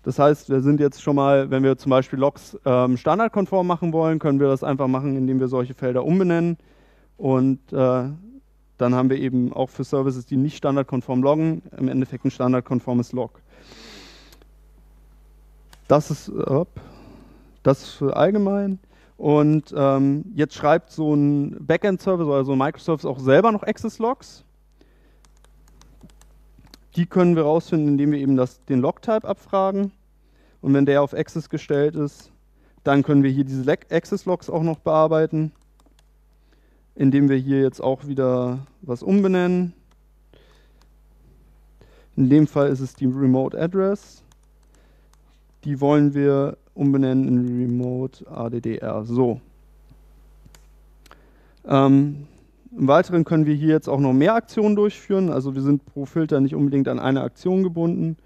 Das heißt, wir sind jetzt schon mal, wenn wir zum Beispiel Logs ähm, standardkonform machen wollen, können wir das einfach machen, indem wir solche Felder umbenennen. Und äh, dann haben wir eben auch für Services, die nicht standardkonform loggen, im Endeffekt ein standardkonformes Log. Das ist, äh, das ist für allgemein. Und ähm, jetzt schreibt so ein Backend-Service oder so ein Microservice auch selber noch Access-Logs. Die können wir rausfinden, indem wir eben das, den Log-Type abfragen. Und wenn der auf Access gestellt ist, dann können wir hier diese Access-Logs auch noch bearbeiten, indem wir hier jetzt auch wieder was umbenennen. In dem Fall ist es die Remote Address. Die wollen wir umbenennen in Remote ADDR. So. Ähm, im Weiteren können wir hier jetzt auch noch mehr Aktionen durchführen. Also wir sind pro Filter nicht unbedingt an eine Aktion gebunden,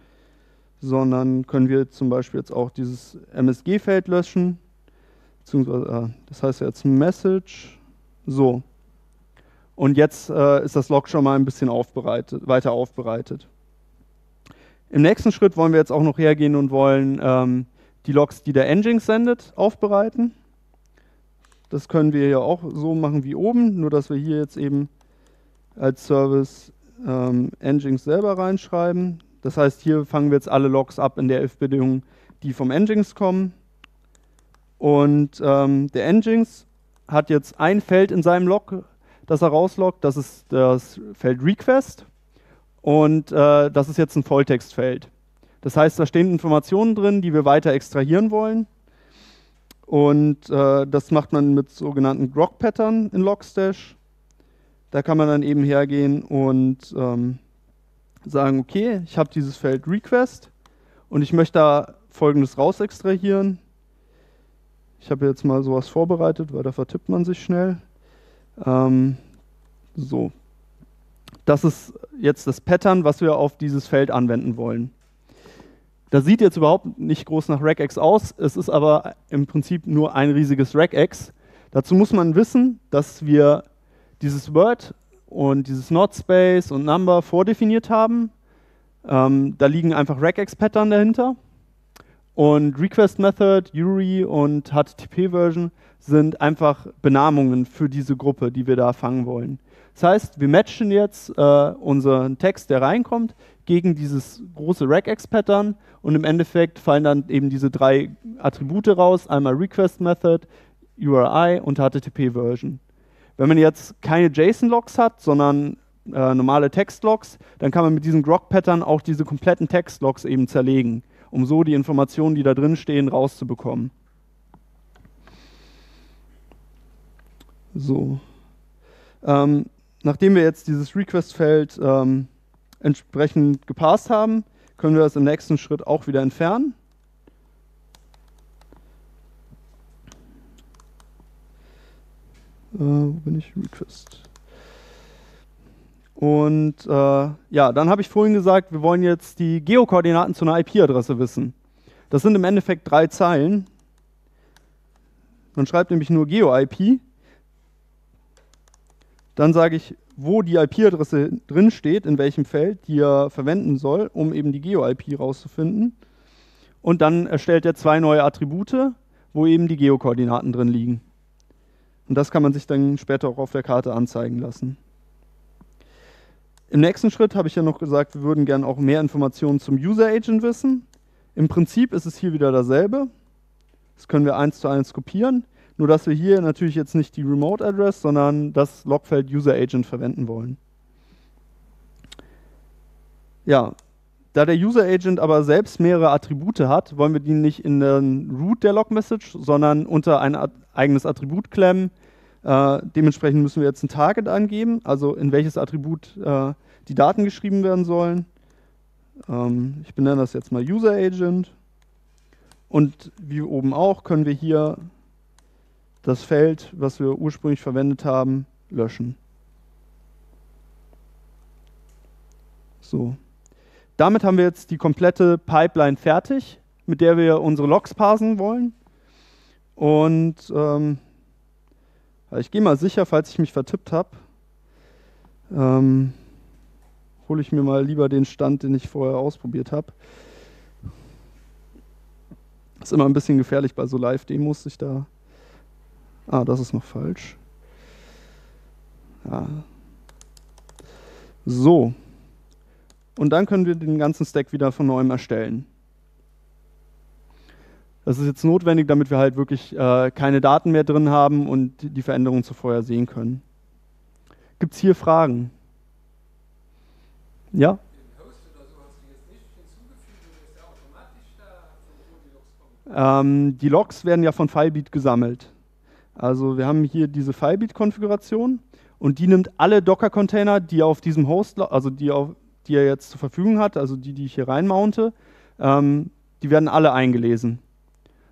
sondern können wir zum Beispiel jetzt auch dieses MSG-Feld löschen. Beziehungsweise, äh, das heißt jetzt Message. So. Und jetzt äh, ist das Log schon mal ein bisschen aufbereitet, weiter aufbereitet. Im nächsten Schritt wollen wir jetzt auch noch hergehen und wollen ähm, die Logs, die der Nginx sendet, aufbereiten. Das können wir ja auch so machen wie oben, nur dass wir hier jetzt eben als Service ähm, Nginx selber reinschreiben. Das heißt, hier fangen wir jetzt alle Logs ab in der if-Bedingung, die vom Nginx kommen. Und ähm, der Nginx hat jetzt ein Feld in seinem Log, das er rausloggt. Das ist das Feld Request. Und äh, das ist jetzt ein Volltextfeld. Das heißt, da stehen Informationen drin, die wir weiter extrahieren wollen. Und äh, das macht man mit sogenannten Grok-Pattern in Logstash. Da kann man dann eben hergehen und ähm, sagen, okay, ich habe dieses Feld Request und ich möchte da folgendes raus extrahieren. Ich habe jetzt mal sowas vorbereitet, weil da vertippt man sich schnell. Ähm, so. das ist jetzt das Pattern, was wir auf dieses Feld anwenden wollen. Das sieht jetzt überhaupt nicht groß nach regex aus, es ist aber im Prinzip nur ein riesiges regex. Dazu muss man wissen, dass wir dieses Word und dieses Not Space und Number vordefiniert haben. Ähm, da liegen einfach regex-Pattern dahinter. Und Request Method, URI und HTTP-Version sind einfach Benamungen für diese Gruppe, die wir da fangen wollen. Das heißt, wir matchen jetzt äh, unseren Text, der reinkommt, gegen dieses große regex-Pattern und im Endeffekt fallen dann eben diese drei Attribute raus, einmal Request Method, URI und HTTP-Version. Wenn man jetzt keine JSON-Logs hat, sondern äh, normale Text-Logs, dann kann man mit diesem Grok-Pattern auch diese kompletten Text-Logs eben zerlegen um so die Informationen, die da drin stehen, rauszubekommen. So. Ähm, nachdem wir jetzt dieses Request-Feld ähm, entsprechend gepasst haben, können wir das im nächsten Schritt auch wieder entfernen. Äh, wo bin ich? Request. Und äh, ja, dann habe ich vorhin gesagt, wir wollen jetzt die Geokoordinaten zu einer IP-Adresse wissen. Das sind im Endeffekt drei Zeilen. Man schreibt nämlich nur Geo-IP. Dann sage ich, wo die IP-Adresse drin steht, in welchem Feld, die er verwenden soll, um eben die Geo-IP rauszufinden. Und dann erstellt er zwei neue Attribute, wo eben die Geokoordinaten drin liegen. Und das kann man sich dann später auch auf der Karte anzeigen lassen. Im nächsten Schritt habe ich ja noch gesagt, wir würden gerne auch mehr Informationen zum User Agent wissen. Im Prinzip ist es hier wieder dasselbe. Das können wir eins zu eins kopieren. Nur dass wir hier natürlich jetzt nicht die Remote Address, sondern das Logfeld User Agent verwenden wollen. Ja, da der User Agent aber selbst mehrere Attribute hat, wollen wir die nicht in den Root der Log Message, sondern unter ein eigenes Attribut klemmen, äh, dementsprechend müssen wir jetzt ein Target angeben, also in welches Attribut äh, die Daten geschrieben werden sollen. Ähm, ich benenne das jetzt mal User Agent. Und wie oben auch können wir hier das Feld, was wir ursprünglich verwendet haben, löschen. So. Damit haben wir jetzt die komplette Pipeline fertig, mit der wir unsere Logs parsen wollen. Und ähm, ich gehe mal sicher, falls ich mich vertippt habe, ähm, hole ich mir mal lieber den Stand, den ich vorher ausprobiert habe. Ist immer ein bisschen gefährlich bei so Live-Demos, sich da. Ah, das ist noch falsch. Ja. So. Und dann können wir den ganzen Stack wieder von neuem erstellen. Das ist jetzt notwendig, damit wir halt wirklich äh, keine Daten mehr drin haben und die Veränderungen zuvor sehen können. Gibt es hier Fragen? Ja? Ähm, die Logs werden ja von Filebeat gesammelt. Also wir haben hier diese Filebeat-Konfiguration und die nimmt alle Docker-Container, die auf diesem Host, also die, auf, die er jetzt zur Verfügung hat, also die, die ich hier reinmounte, ähm, die werden alle eingelesen.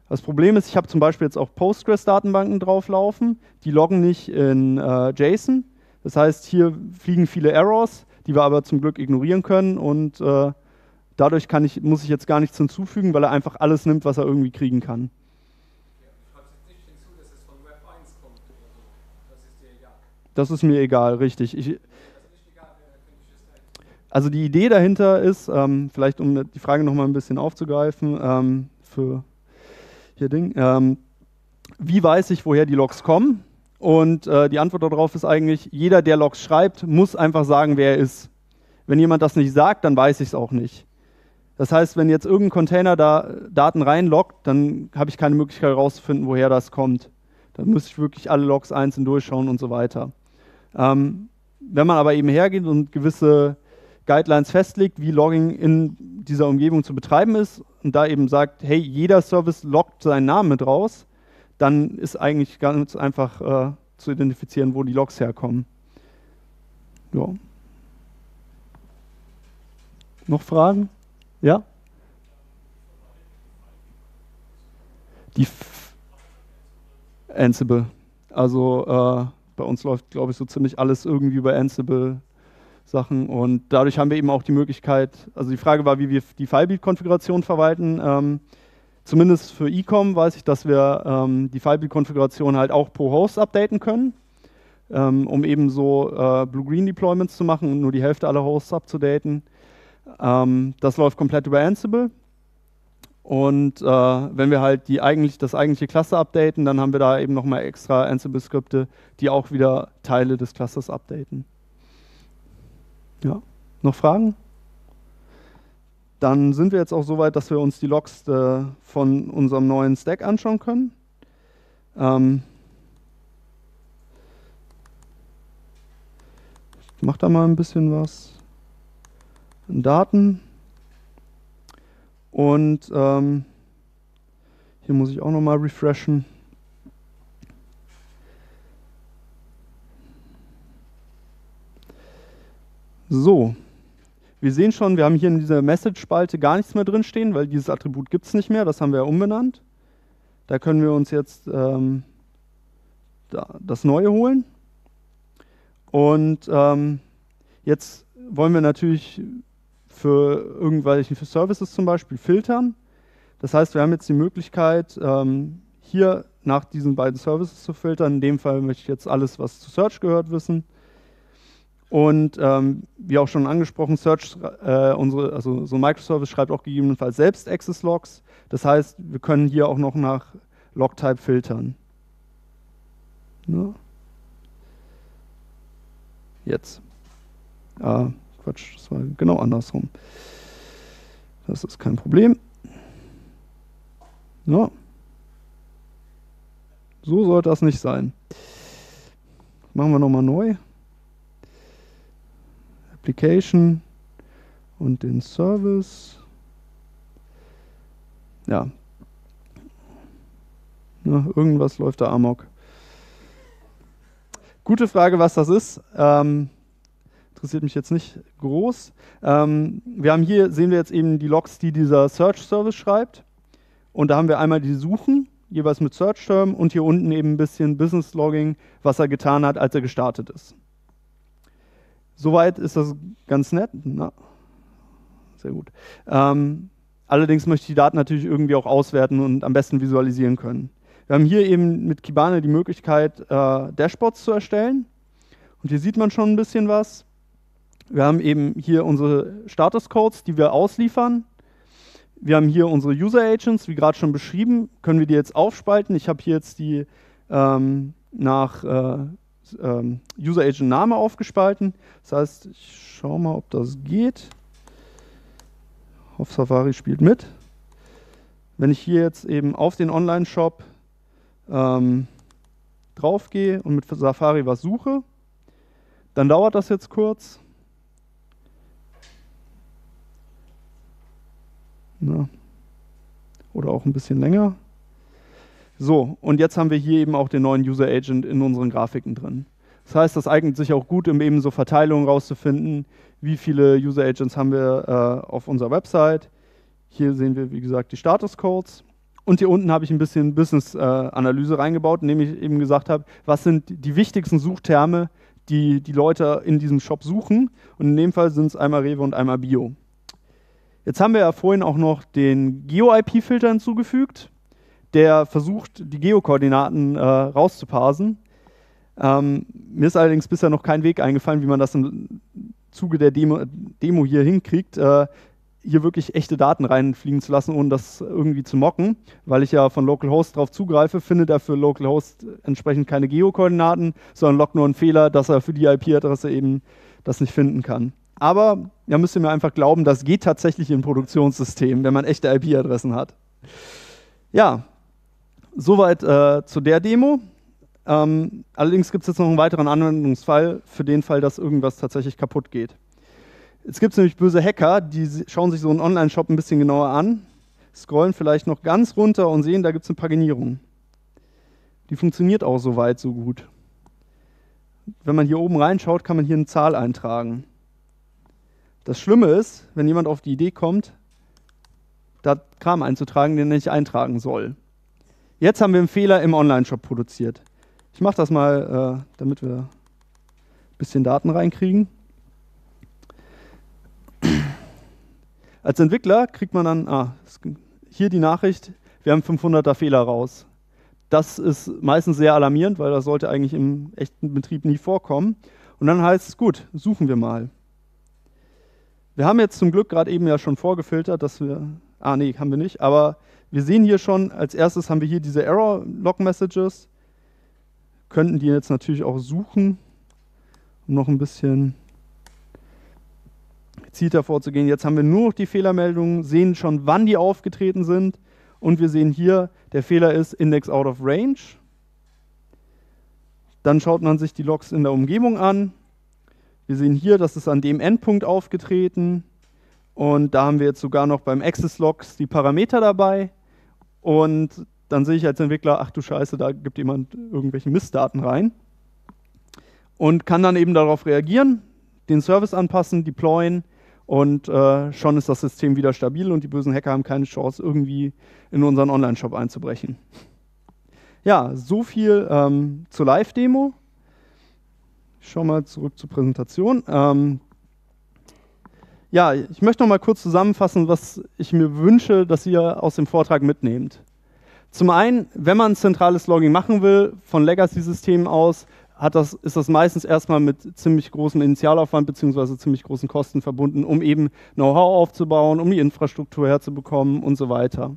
Das Problem ist, ich habe zum Beispiel jetzt auch Postgres-Datenbanken drauflaufen, die loggen nicht in äh, JSON. Das heißt, hier fliegen viele Errors, die wir aber zum Glück ignorieren können und äh, dadurch ich, muss ich jetzt gar nichts hinzufügen, weil er einfach alles nimmt, was er irgendwie kriegen kann. Das ist mir egal, richtig. Ich, also die Idee dahinter ist, ähm, vielleicht um die Frage nochmal ein bisschen aufzugreifen, ähm, für hier Ding. Ähm, wie weiß ich, woher die Logs kommen? Und äh, die Antwort darauf ist eigentlich, jeder, der Logs schreibt, muss einfach sagen, wer er ist. Wenn jemand das nicht sagt, dann weiß ich es auch nicht. Das heißt, wenn jetzt irgendein Container da Daten reinloggt, dann habe ich keine Möglichkeit herauszufinden, woher das kommt. Dann muss ich wirklich alle Logs einzeln durchschauen und so weiter. Ähm, wenn man aber eben hergeht und gewisse Guidelines festlegt, wie Logging in dieser Umgebung zu betreiben ist und da eben sagt, hey, jeder Service loggt seinen Namen mit raus, dann ist eigentlich ganz einfach äh, zu identifizieren, wo die Logs herkommen. Ja. Noch Fragen? Ja? Die F Ansible. Also äh, bei uns läuft, glaube ich, so ziemlich alles irgendwie über Ansible Sachen. Und dadurch haben wir eben auch die Möglichkeit, also die Frage war, wie wir die Filebeat-Konfiguration verwalten. Ähm, zumindest für Ecom weiß ich, dass wir ähm, die Filebeat-Konfiguration halt auch pro Host updaten können, ähm, um eben so äh, Blue-Green-Deployments zu machen und nur die Hälfte aller Hosts abzudaten. Ähm, das läuft komplett über Ansible. Und äh, wenn wir halt die eigentlich, das eigentliche Cluster updaten, dann haben wir da eben nochmal extra Ansible-Skripte, die auch wieder Teile des Clusters updaten. Ja, noch Fragen? Dann sind wir jetzt auch so weit, dass wir uns die Logs äh, von unserem neuen Stack anschauen können. Ähm ich mache da mal ein bisschen was. Daten. Und ähm, hier muss ich auch nochmal refreshen. So, wir sehen schon, wir haben hier in dieser Message-Spalte gar nichts mehr drinstehen, weil dieses Attribut gibt es nicht mehr, das haben wir ja umbenannt. Da können wir uns jetzt ähm, da, das Neue holen. Und ähm, jetzt wollen wir natürlich für irgendwelche Services zum Beispiel filtern. Das heißt, wir haben jetzt die Möglichkeit, ähm, hier nach diesen beiden Services zu filtern. In dem Fall möchte ich jetzt alles, was zu Search gehört, wissen. Und ähm, wie auch schon angesprochen, Search, äh, unsere, also so ein Microservice schreibt auch gegebenenfalls selbst Access Logs. Das heißt, wir können hier auch noch nach Logtype filtern. Ne? Jetzt. Ah, Quatsch, das war genau andersrum. Das ist kein Problem. Ja. So sollte das nicht sein. Machen wir nochmal neu. Application und den Service. Ja. ja. Irgendwas läuft da amok. Gute Frage, was das ist. Ähm, interessiert mich jetzt nicht groß. Ähm, wir haben hier, sehen wir jetzt eben die Logs, die dieser Search Service schreibt. Und da haben wir einmal die Suchen, jeweils mit Search Term und hier unten eben ein bisschen Business Logging, was er getan hat, als er gestartet ist. Soweit ist das ganz nett. Na, sehr gut. Ähm, allerdings möchte ich die Daten natürlich irgendwie auch auswerten und am besten visualisieren können. Wir haben hier eben mit Kibane die Möglichkeit, äh, Dashboards zu erstellen. Und hier sieht man schon ein bisschen was. Wir haben eben hier unsere Status-Codes, die wir ausliefern. Wir haben hier unsere User-Agents, wie gerade schon beschrieben. Können wir die jetzt aufspalten? Ich habe hier jetzt die ähm, nach äh, ähm, User-Agent-Name aufgespalten. Das heißt, ich schaue mal, ob das geht. Auf Safari spielt mit. Wenn ich hier jetzt eben auf den Online-Shop ähm, draufgehe und mit Safari was suche, dann dauert das jetzt kurz. Na, oder auch ein bisschen länger. So, und jetzt haben wir hier eben auch den neuen User Agent in unseren Grafiken drin. Das heißt, das eignet sich auch gut, um eben so Verteilungen rauszufinden, wie viele User Agents haben wir äh, auf unserer Website. Hier sehen wir, wie gesagt, die Status Codes. Und hier unten habe ich ein bisschen Business-Analyse äh, reingebaut, indem ich eben gesagt habe, was sind die wichtigsten Suchterme, die die Leute in diesem Shop suchen. Und in dem Fall sind es einmal Rewe und einmal Bio. Jetzt haben wir ja vorhin auch noch den Geo-IP-Filter hinzugefügt, der versucht, die Geokoordinaten äh, rauszuparsen. Ähm, mir ist allerdings bisher noch kein Weg eingefallen, wie man das im Zuge der Demo, Demo hier hinkriegt, äh, hier wirklich echte Daten reinfliegen zu lassen, ohne das irgendwie zu mocken, weil ich ja von Localhost darauf zugreife, finde dafür Localhost entsprechend keine Geokoordinaten, sondern lockt nur einen Fehler, dass er für die IP-Adresse eben das nicht finden kann. Aber da müsst ihr mir einfach glauben, das geht tatsächlich im Produktionssystem, wenn man echte IP-Adressen hat. Ja, soweit äh, zu der Demo. Ähm, allerdings gibt es jetzt noch einen weiteren Anwendungsfall für den Fall, dass irgendwas tatsächlich kaputt geht. Jetzt gibt es nämlich böse Hacker, die schauen sich so einen Online-Shop ein bisschen genauer an, scrollen vielleicht noch ganz runter und sehen, da gibt es eine Paginierung. Die funktioniert auch so weit, so gut. Wenn man hier oben reinschaut, kann man hier eine Zahl eintragen. Das Schlimme ist, wenn jemand auf die Idee kommt, da Kram einzutragen, den er nicht eintragen soll. Jetzt haben wir einen Fehler im Online-Shop produziert. Ich mache das mal, äh, damit wir ein bisschen Daten reinkriegen. Als Entwickler kriegt man dann ah, hier die Nachricht, wir haben 500er Fehler raus. Das ist meistens sehr alarmierend, weil das sollte eigentlich im echten Betrieb nie vorkommen. Und dann heißt es, gut, suchen wir mal. Wir haben jetzt zum Glück gerade eben ja schon vorgefiltert, dass wir, ah nee, haben wir nicht, aber wir sehen hier schon, als erstes haben wir hier diese Error-Log-Messages. Könnten die jetzt natürlich auch suchen, um noch ein bisschen gezielter vorzugehen. Jetzt haben wir nur noch die Fehlermeldungen, sehen schon, wann die aufgetreten sind. Und wir sehen hier, der Fehler ist Index out of range. Dann schaut man sich die Logs in der Umgebung an. Wir sehen hier, das ist an dem Endpunkt aufgetreten. Und da haben wir jetzt sogar noch beim Access Logs die Parameter dabei. Und dann sehe ich als Entwickler, ach du Scheiße, da gibt jemand irgendwelche Missdaten rein. Und kann dann eben darauf reagieren, den Service anpassen, deployen und äh, schon ist das System wieder stabil und die bösen Hacker haben keine Chance, irgendwie in unseren Online-Shop einzubrechen. Ja, so viel ähm, zur Live-Demo. Schaue mal zurück zur Präsentation. Ähm, ja, ich möchte noch mal kurz zusammenfassen, was ich mir wünsche, dass ihr aus dem Vortrag mitnehmt. Zum einen, wenn man zentrales Logging machen will, von Legacy-Systemen aus, das, ist das meistens erstmal mit ziemlich großem Initialaufwand bzw. ziemlich großen Kosten verbunden, um eben Know-how aufzubauen, um die Infrastruktur herzubekommen und so weiter.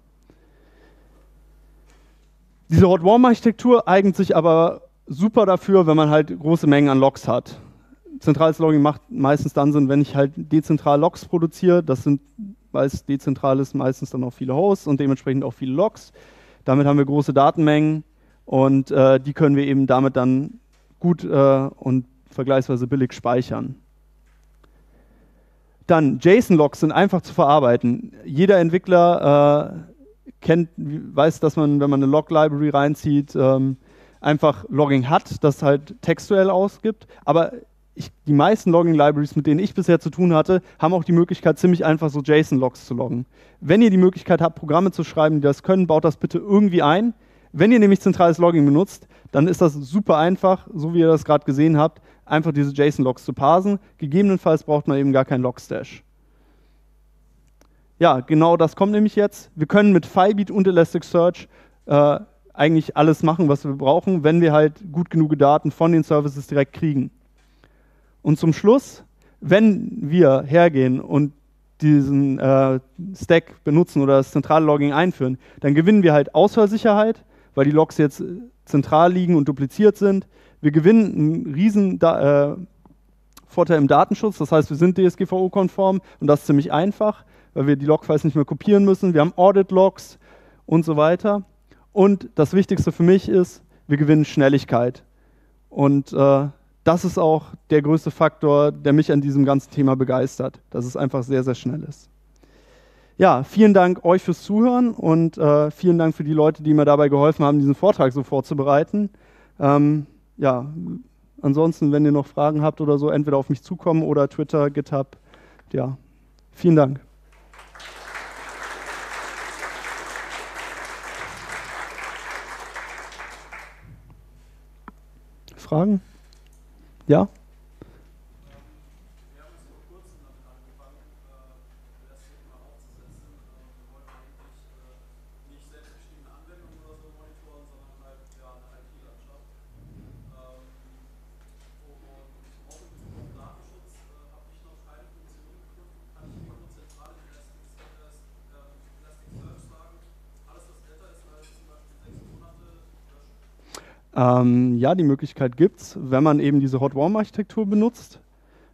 Diese Hot Warm Architektur eignet sich aber super dafür, wenn man halt große Mengen an Logs hat. Zentrales Logging macht meistens dann Sinn, wenn ich halt dezentral Logs produziere. Das sind, weil es dezentral ist, meistens dann auch viele Hosts und dementsprechend auch viele Logs. Damit haben wir große Datenmengen und äh, die können wir eben damit dann gut äh, und vergleichsweise billig speichern. Dann JSON-Logs sind einfach zu verarbeiten. Jeder Entwickler äh, kennt, weiß, dass man, wenn man eine Log-Library reinzieht, ähm, einfach Logging hat, das halt textuell ausgibt. Aber ich, die meisten Logging-Libraries, mit denen ich bisher zu tun hatte, haben auch die Möglichkeit, ziemlich einfach so JSON-Logs zu loggen. Wenn ihr die Möglichkeit habt, Programme zu schreiben, die das können, baut das bitte irgendwie ein. Wenn ihr nämlich zentrales Logging benutzt, dann ist das super einfach, so wie ihr das gerade gesehen habt, einfach diese JSON-Logs zu parsen. Gegebenenfalls braucht man eben gar kein Logstash. Ja, genau das kommt nämlich jetzt. Wir können mit Filebeat und Elasticsearch äh, eigentlich alles machen, was wir brauchen, wenn wir halt gut genug Daten von den Services direkt kriegen. Und zum Schluss, wenn wir hergehen und diesen äh, Stack benutzen oder das zentrale Logging einführen, dann gewinnen wir halt Ausfallsicherheit, weil die Logs jetzt zentral liegen und dupliziert sind. Wir gewinnen einen riesen da äh, Vorteil im Datenschutz, das heißt, wir sind DSGVO-konform und das ist ziemlich einfach, weil wir die Logfiles nicht mehr kopieren müssen. Wir haben Audit-Logs und so weiter. Und das Wichtigste für mich ist, wir gewinnen Schnelligkeit. Und äh, das ist auch der größte Faktor, der mich an diesem ganzen Thema begeistert, dass es einfach sehr, sehr schnell ist. Ja, vielen Dank euch fürs Zuhören und äh, vielen Dank für die Leute, die mir dabei geholfen haben, diesen Vortrag so vorzubereiten. Ähm, ja, ansonsten, wenn ihr noch Fragen habt oder so, entweder auf mich zukommen oder Twitter, GitHub. Ja, vielen Dank. Fragen? Ja? Ähm, ja, die Möglichkeit gibt es, wenn man eben diese Hot Warm Architektur benutzt.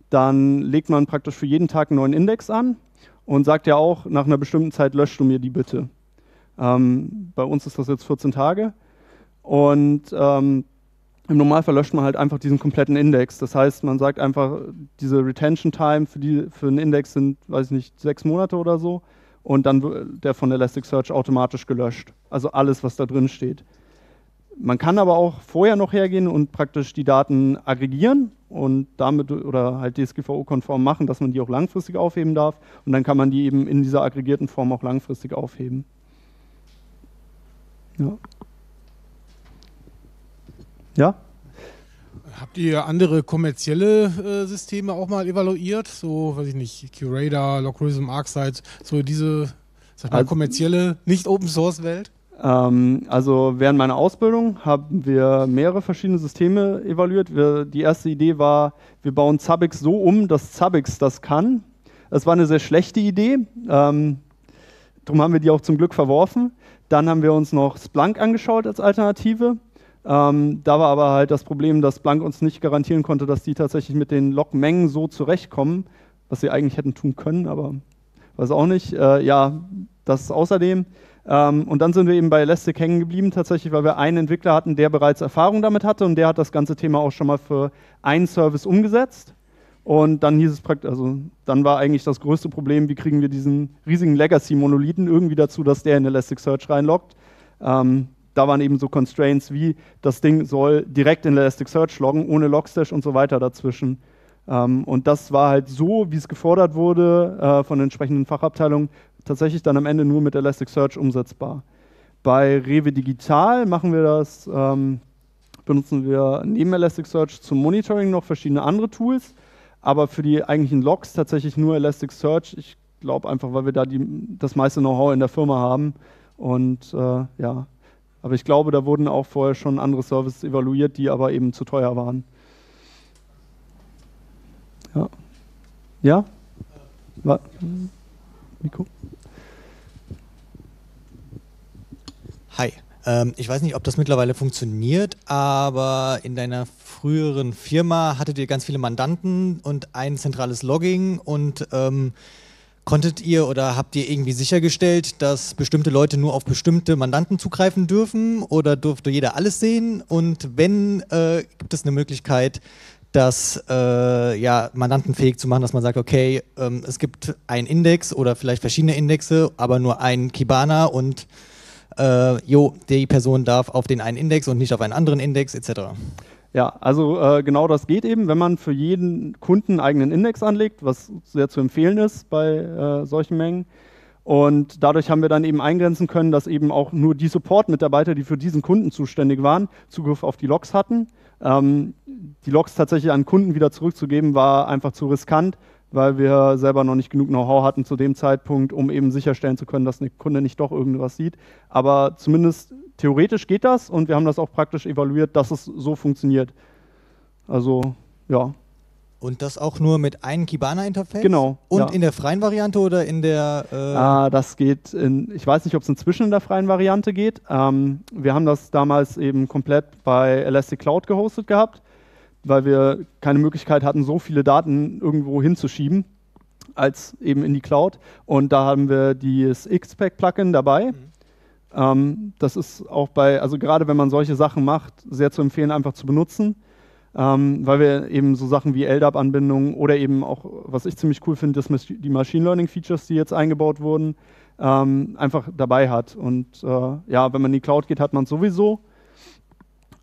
Dann legt man praktisch für jeden Tag einen neuen Index an und sagt ja auch, nach einer bestimmten Zeit löscht du mir die bitte. Ähm, bei uns ist das jetzt 14 Tage. Und ähm, im Normalfall löscht man halt einfach diesen kompletten Index. Das heißt, man sagt einfach, diese Retention Time für, die, für einen Index sind, weiß ich nicht, sechs Monate oder so. Und dann wird der von Elasticsearch automatisch gelöscht. Also alles, was da drin steht. Man kann aber auch vorher noch hergehen und praktisch die Daten aggregieren und damit oder halt DSGVO-konform machen, dass man die auch langfristig aufheben darf. Und dann kann man die eben in dieser aggregierten Form auch langfristig aufheben. Ja? Ja? Habt ihr andere kommerzielle äh, Systeme auch mal evaluiert? So, weiß ich nicht, Curator, Logarithm, ArcSight, so diese sag mal, also, kommerzielle, nicht Open Source Welt? Ähm, also während meiner Ausbildung haben wir mehrere verschiedene Systeme evaluiert. Wir, die erste Idee war, wir bauen Zabbix so um, dass Zabbix das kann. Das war eine sehr schlechte Idee. Ähm, darum haben wir die auch zum Glück verworfen. Dann haben wir uns noch Splunk angeschaut als Alternative. Ähm, da war aber halt das Problem, dass Splunk uns nicht garantieren konnte, dass die tatsächlich mit den Logmengen so zurechtkommen, was sie eigentlich hätten tun können, aber weiß auch nicht. Äh, ja, das außerdem. Ähm, und dann sind wir eben bei Elastic hängen geblieben, tatsächlich, weil wir einen Entwickler hatten, der bereits Erfahrung damit hatte und der hat das ganze Thema auch schon mal für einen Service umgesetzt. Und dann hieß es praktisch, also dann war eigentlich das größte Problem, wie kriegen wir diesen riesigen Legacy-Monolithen irgendwie dazu, dass der in Elasticsearch reinloggt. Ähm, da waren eben so Constraints wie, das Ding soll direkt in Elasticsearch loggen, ohne Logstash und so weiter dazwischen. Ähm, und das war halt so, wie es gefordert wurde äh, von den entsprechenden Fachabteilungen, tatsächlich dann am Ende nur mit Elasticsearch umsetzbar. Bei Rewe Digital machen wir das, ähm, benutzen wir neben Elasticsearch zum Monitoring noch verschiedene andere Tools aber für die eigentlichen Logs tatsächlich nur Elasticsearch. Ich glaube einfach, weil wir da die, das meiste Know-how in der Firma haben. Und äh, ja, aber ich glaube, da wurden auch vorher schon andere Services evaluiert, die aber eben zu teuer waren. Ja? Ja? War? Hi. Ähm, ich weiß nicht, ob das mittlerweile funktioniert, aber in deiner früheren Firma hattet ihr ganz viele Mandanten und ein zentrales Logging und ähm, konntet ihr oder habt ihr irgendwie sichergestellt, dass bestimmte Leute nur auf bestimmte Mandanten zugreifen dürfen oder durfte jeder alles sehen? Und wenn, äh, gibt es eine Möglichkeit, das äh, ja, mandantenfähig zu machen, dass man sagt, okay, ähm, es gibt einen Index oder vielleicht verschiedene Indexe, aber nur ein Kibana und äh, jo, die Person darf auf den einen Index und nicht auf einen anderen Index etc. Ja, also äh, genau das geht eben, wenn man für jeden Kunden einen eigenen Index anlegt, was sehr zu empfehlen ist bei äh, solchen Mengen. Und dadurch haben wir dann eben eingrenzen können, dass eben auch nur die Support-Mitarbeiter, die für diesen Kunden zuständig waren, Zugriff auf die Logs hatten. Ähm, die Logs tatsächlich an Kunden wieder zurückzugeben, war einfach zu riskant, weil wir selber noch nicht genug Know-how hatten zu dem Zeitpunkt, um eben sicherstellen zu können, dass ein Kunde nicht doch irgendwas sieht. Aber zumindest theoretisch geht das und wir haben das auch praktisch evaluiert, dass es so funktioniert. Also, ja. Und das auch nur mit einem Kibana-Interface? Genau. Und ja. in der freien Variante oder in der. Äh ah, das geht in, ich weiß nicht, ob es inzwischen in der freien Variante geht. Ähm, wir haben das damals eben komplett bei Elastic Cloud gehostet gehabt weil wir keine Möglichkeit hatten, so viele Daten irgendwo hinzuschieben als eben in die Cloud. Und da haben wir das Xpack-Plugin dabei. Mhm. Ähm, das ist auch bei, also gerade wenn man solche Sachen macht, sehr zu empfehlen, einfach zu benutzen. Ähm, weil wir eben so Sachen wie LDAP-Anbindungen oder eben auch, was ich ziemlich cool finde, die Machine Learning-Features, die jetzt eingebaut wurden, ähm, einfach dabei hat. Und äh, ja, wenn man in die Cloud geht, hat man es sowieso.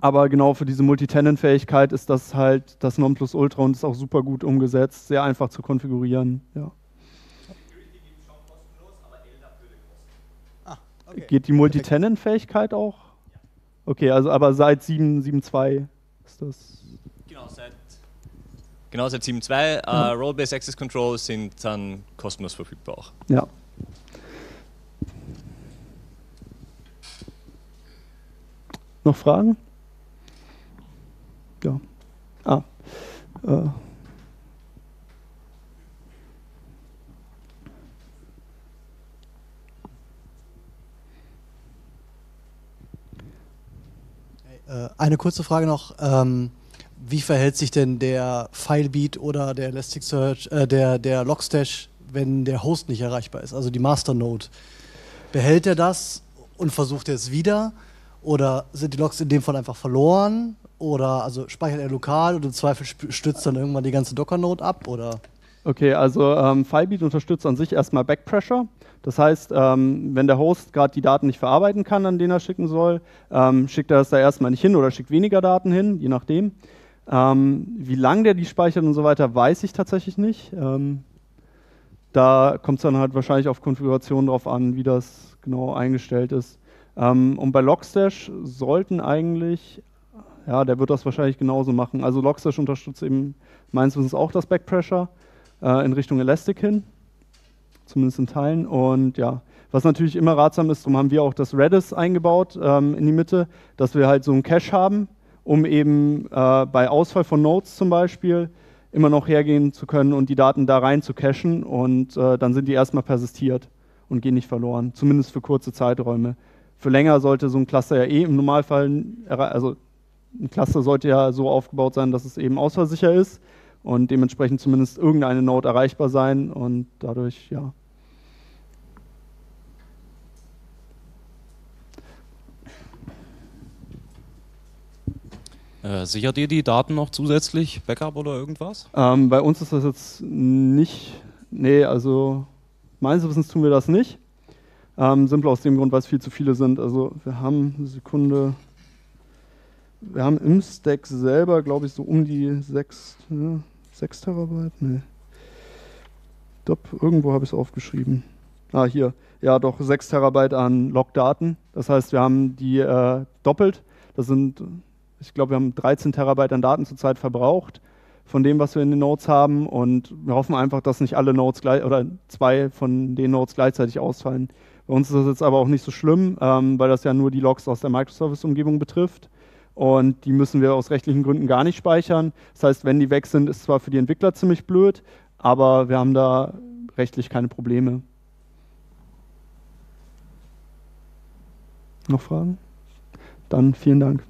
Aber genau für diese Multitenant-Fähigkeit ist das halt das Nonplusultra und ist auch super gut umgesetzt, sehr einfach zu konfigurieren. Ja. Ah, okay. Geht die Multitenant-Fähigkeit auch? Okay, also aber seit 7.2 ist das. Genau, seit, genau, seit 7.2. Äh, ja. Uh, Role-Based Access Control sind dann kostenlos verfügbar auch. Ja. Noch Fragen? Ja. Ah. Äh. äh eine kurze Frage noch. Ähm, wie verhält sich denn der Filebeat oder der Elasticsearch, äh, der, der Logstash, wenn der Host nicht erreichbar ist, also die Masternode? Behält er das und versucht er es wieder? Oder sind die Logs in dem Fall einfach verloren? Oder also speichert er lokal und im Zweifel stützt dann irgendwann die ganze Docker-Node ab? Oder? Okay, also ähm, Filebeat unterstützt an sich erstmal Backpressure. Das heißt, ähm, wenn der Host gerade die Daten nicht verarbeiten kann, an denen er schicken soll, ähm, schickt er das da erstmal nicht hin oder schickt weniger Daten hin, je nachdem. Ähm, wie lange der die speichert und so weiter, weiß ich tatsächlich nicht. Ähm, da kommt es dann halt wahrscheinlich auf Konfiguration drauf an, wie das genau eingestellt ist. Ähm, und bei Logstash sollten eigentlich ja, der wird das wahrscheinlich genauso machen. Also Logstash unterstützt eben meines Wissens auch das Backpressure äh, in Richtung Elastic hin, zumindest in Teilen. Und ja, was natürlich immer ratsam ist, darum haben wir auch das Redis eingebaut ähm, in die Mitte, dass wir halt so einen Cache haben, um eben äh, bei Ausfall von Nodes zum Beispiel immer noch hergehen zu können und die Daten da rein zu cachen und äh, dann sind die erstmal persistiert und gehen nicht verloren, zumindest für kurze Zeiträume. Für länger sollte so ein Cluster ja eh im Normalfall, also ein Cluster sollte ja so aufgebaut sein, dass es eben ausfallsicher ist und dementsprechend zumindest irgendeine Node erreichbar sein und dadurch, ja, Äh, sichert ihr die Daten noch zusätzlich, Backup oder irgendwas? Ähm, bei uns ist das jetzt nicht, nee, also meines Wissens tun wir das nicht. Ähm, simpel aus dem Grund, weil es viel zu viele sind. Also wir haben, eine Sekunde, wir haben im Stack selber, glaube ich, so um die 6, ja, 6 Terabyte, nee. Dop, irgendwo habe ich es aufgeschrieben. Ah, hier. Ja, doch 6 Terabyte an Logdaten. Das heißt, wir haben die äh, doppelt. Das sind ich glaube, wir haben 13 Terabyte an Daten zurzeit verbraucht von dem, was wir in den Nodes haben. Und wir hoffen einfach, dass nicht alle Nodes gleich oder zwei von den Nodes gleichzeitig ausfallen. Bei uns ist das jetzt aber auch nicht so schlimm, ähm, weil das ja nur die Logs aus der Microservice-Umgebung betrifft. Und die müssen wir aus rechtlichen Gründen gar nicht speichern. Das heißt, wenn die weg sind, ist zwar für die Entwickler ziemlich blöd, aber wir haben da rechtlich keine Probleme. Noch Fragen? Dann vielen Dank.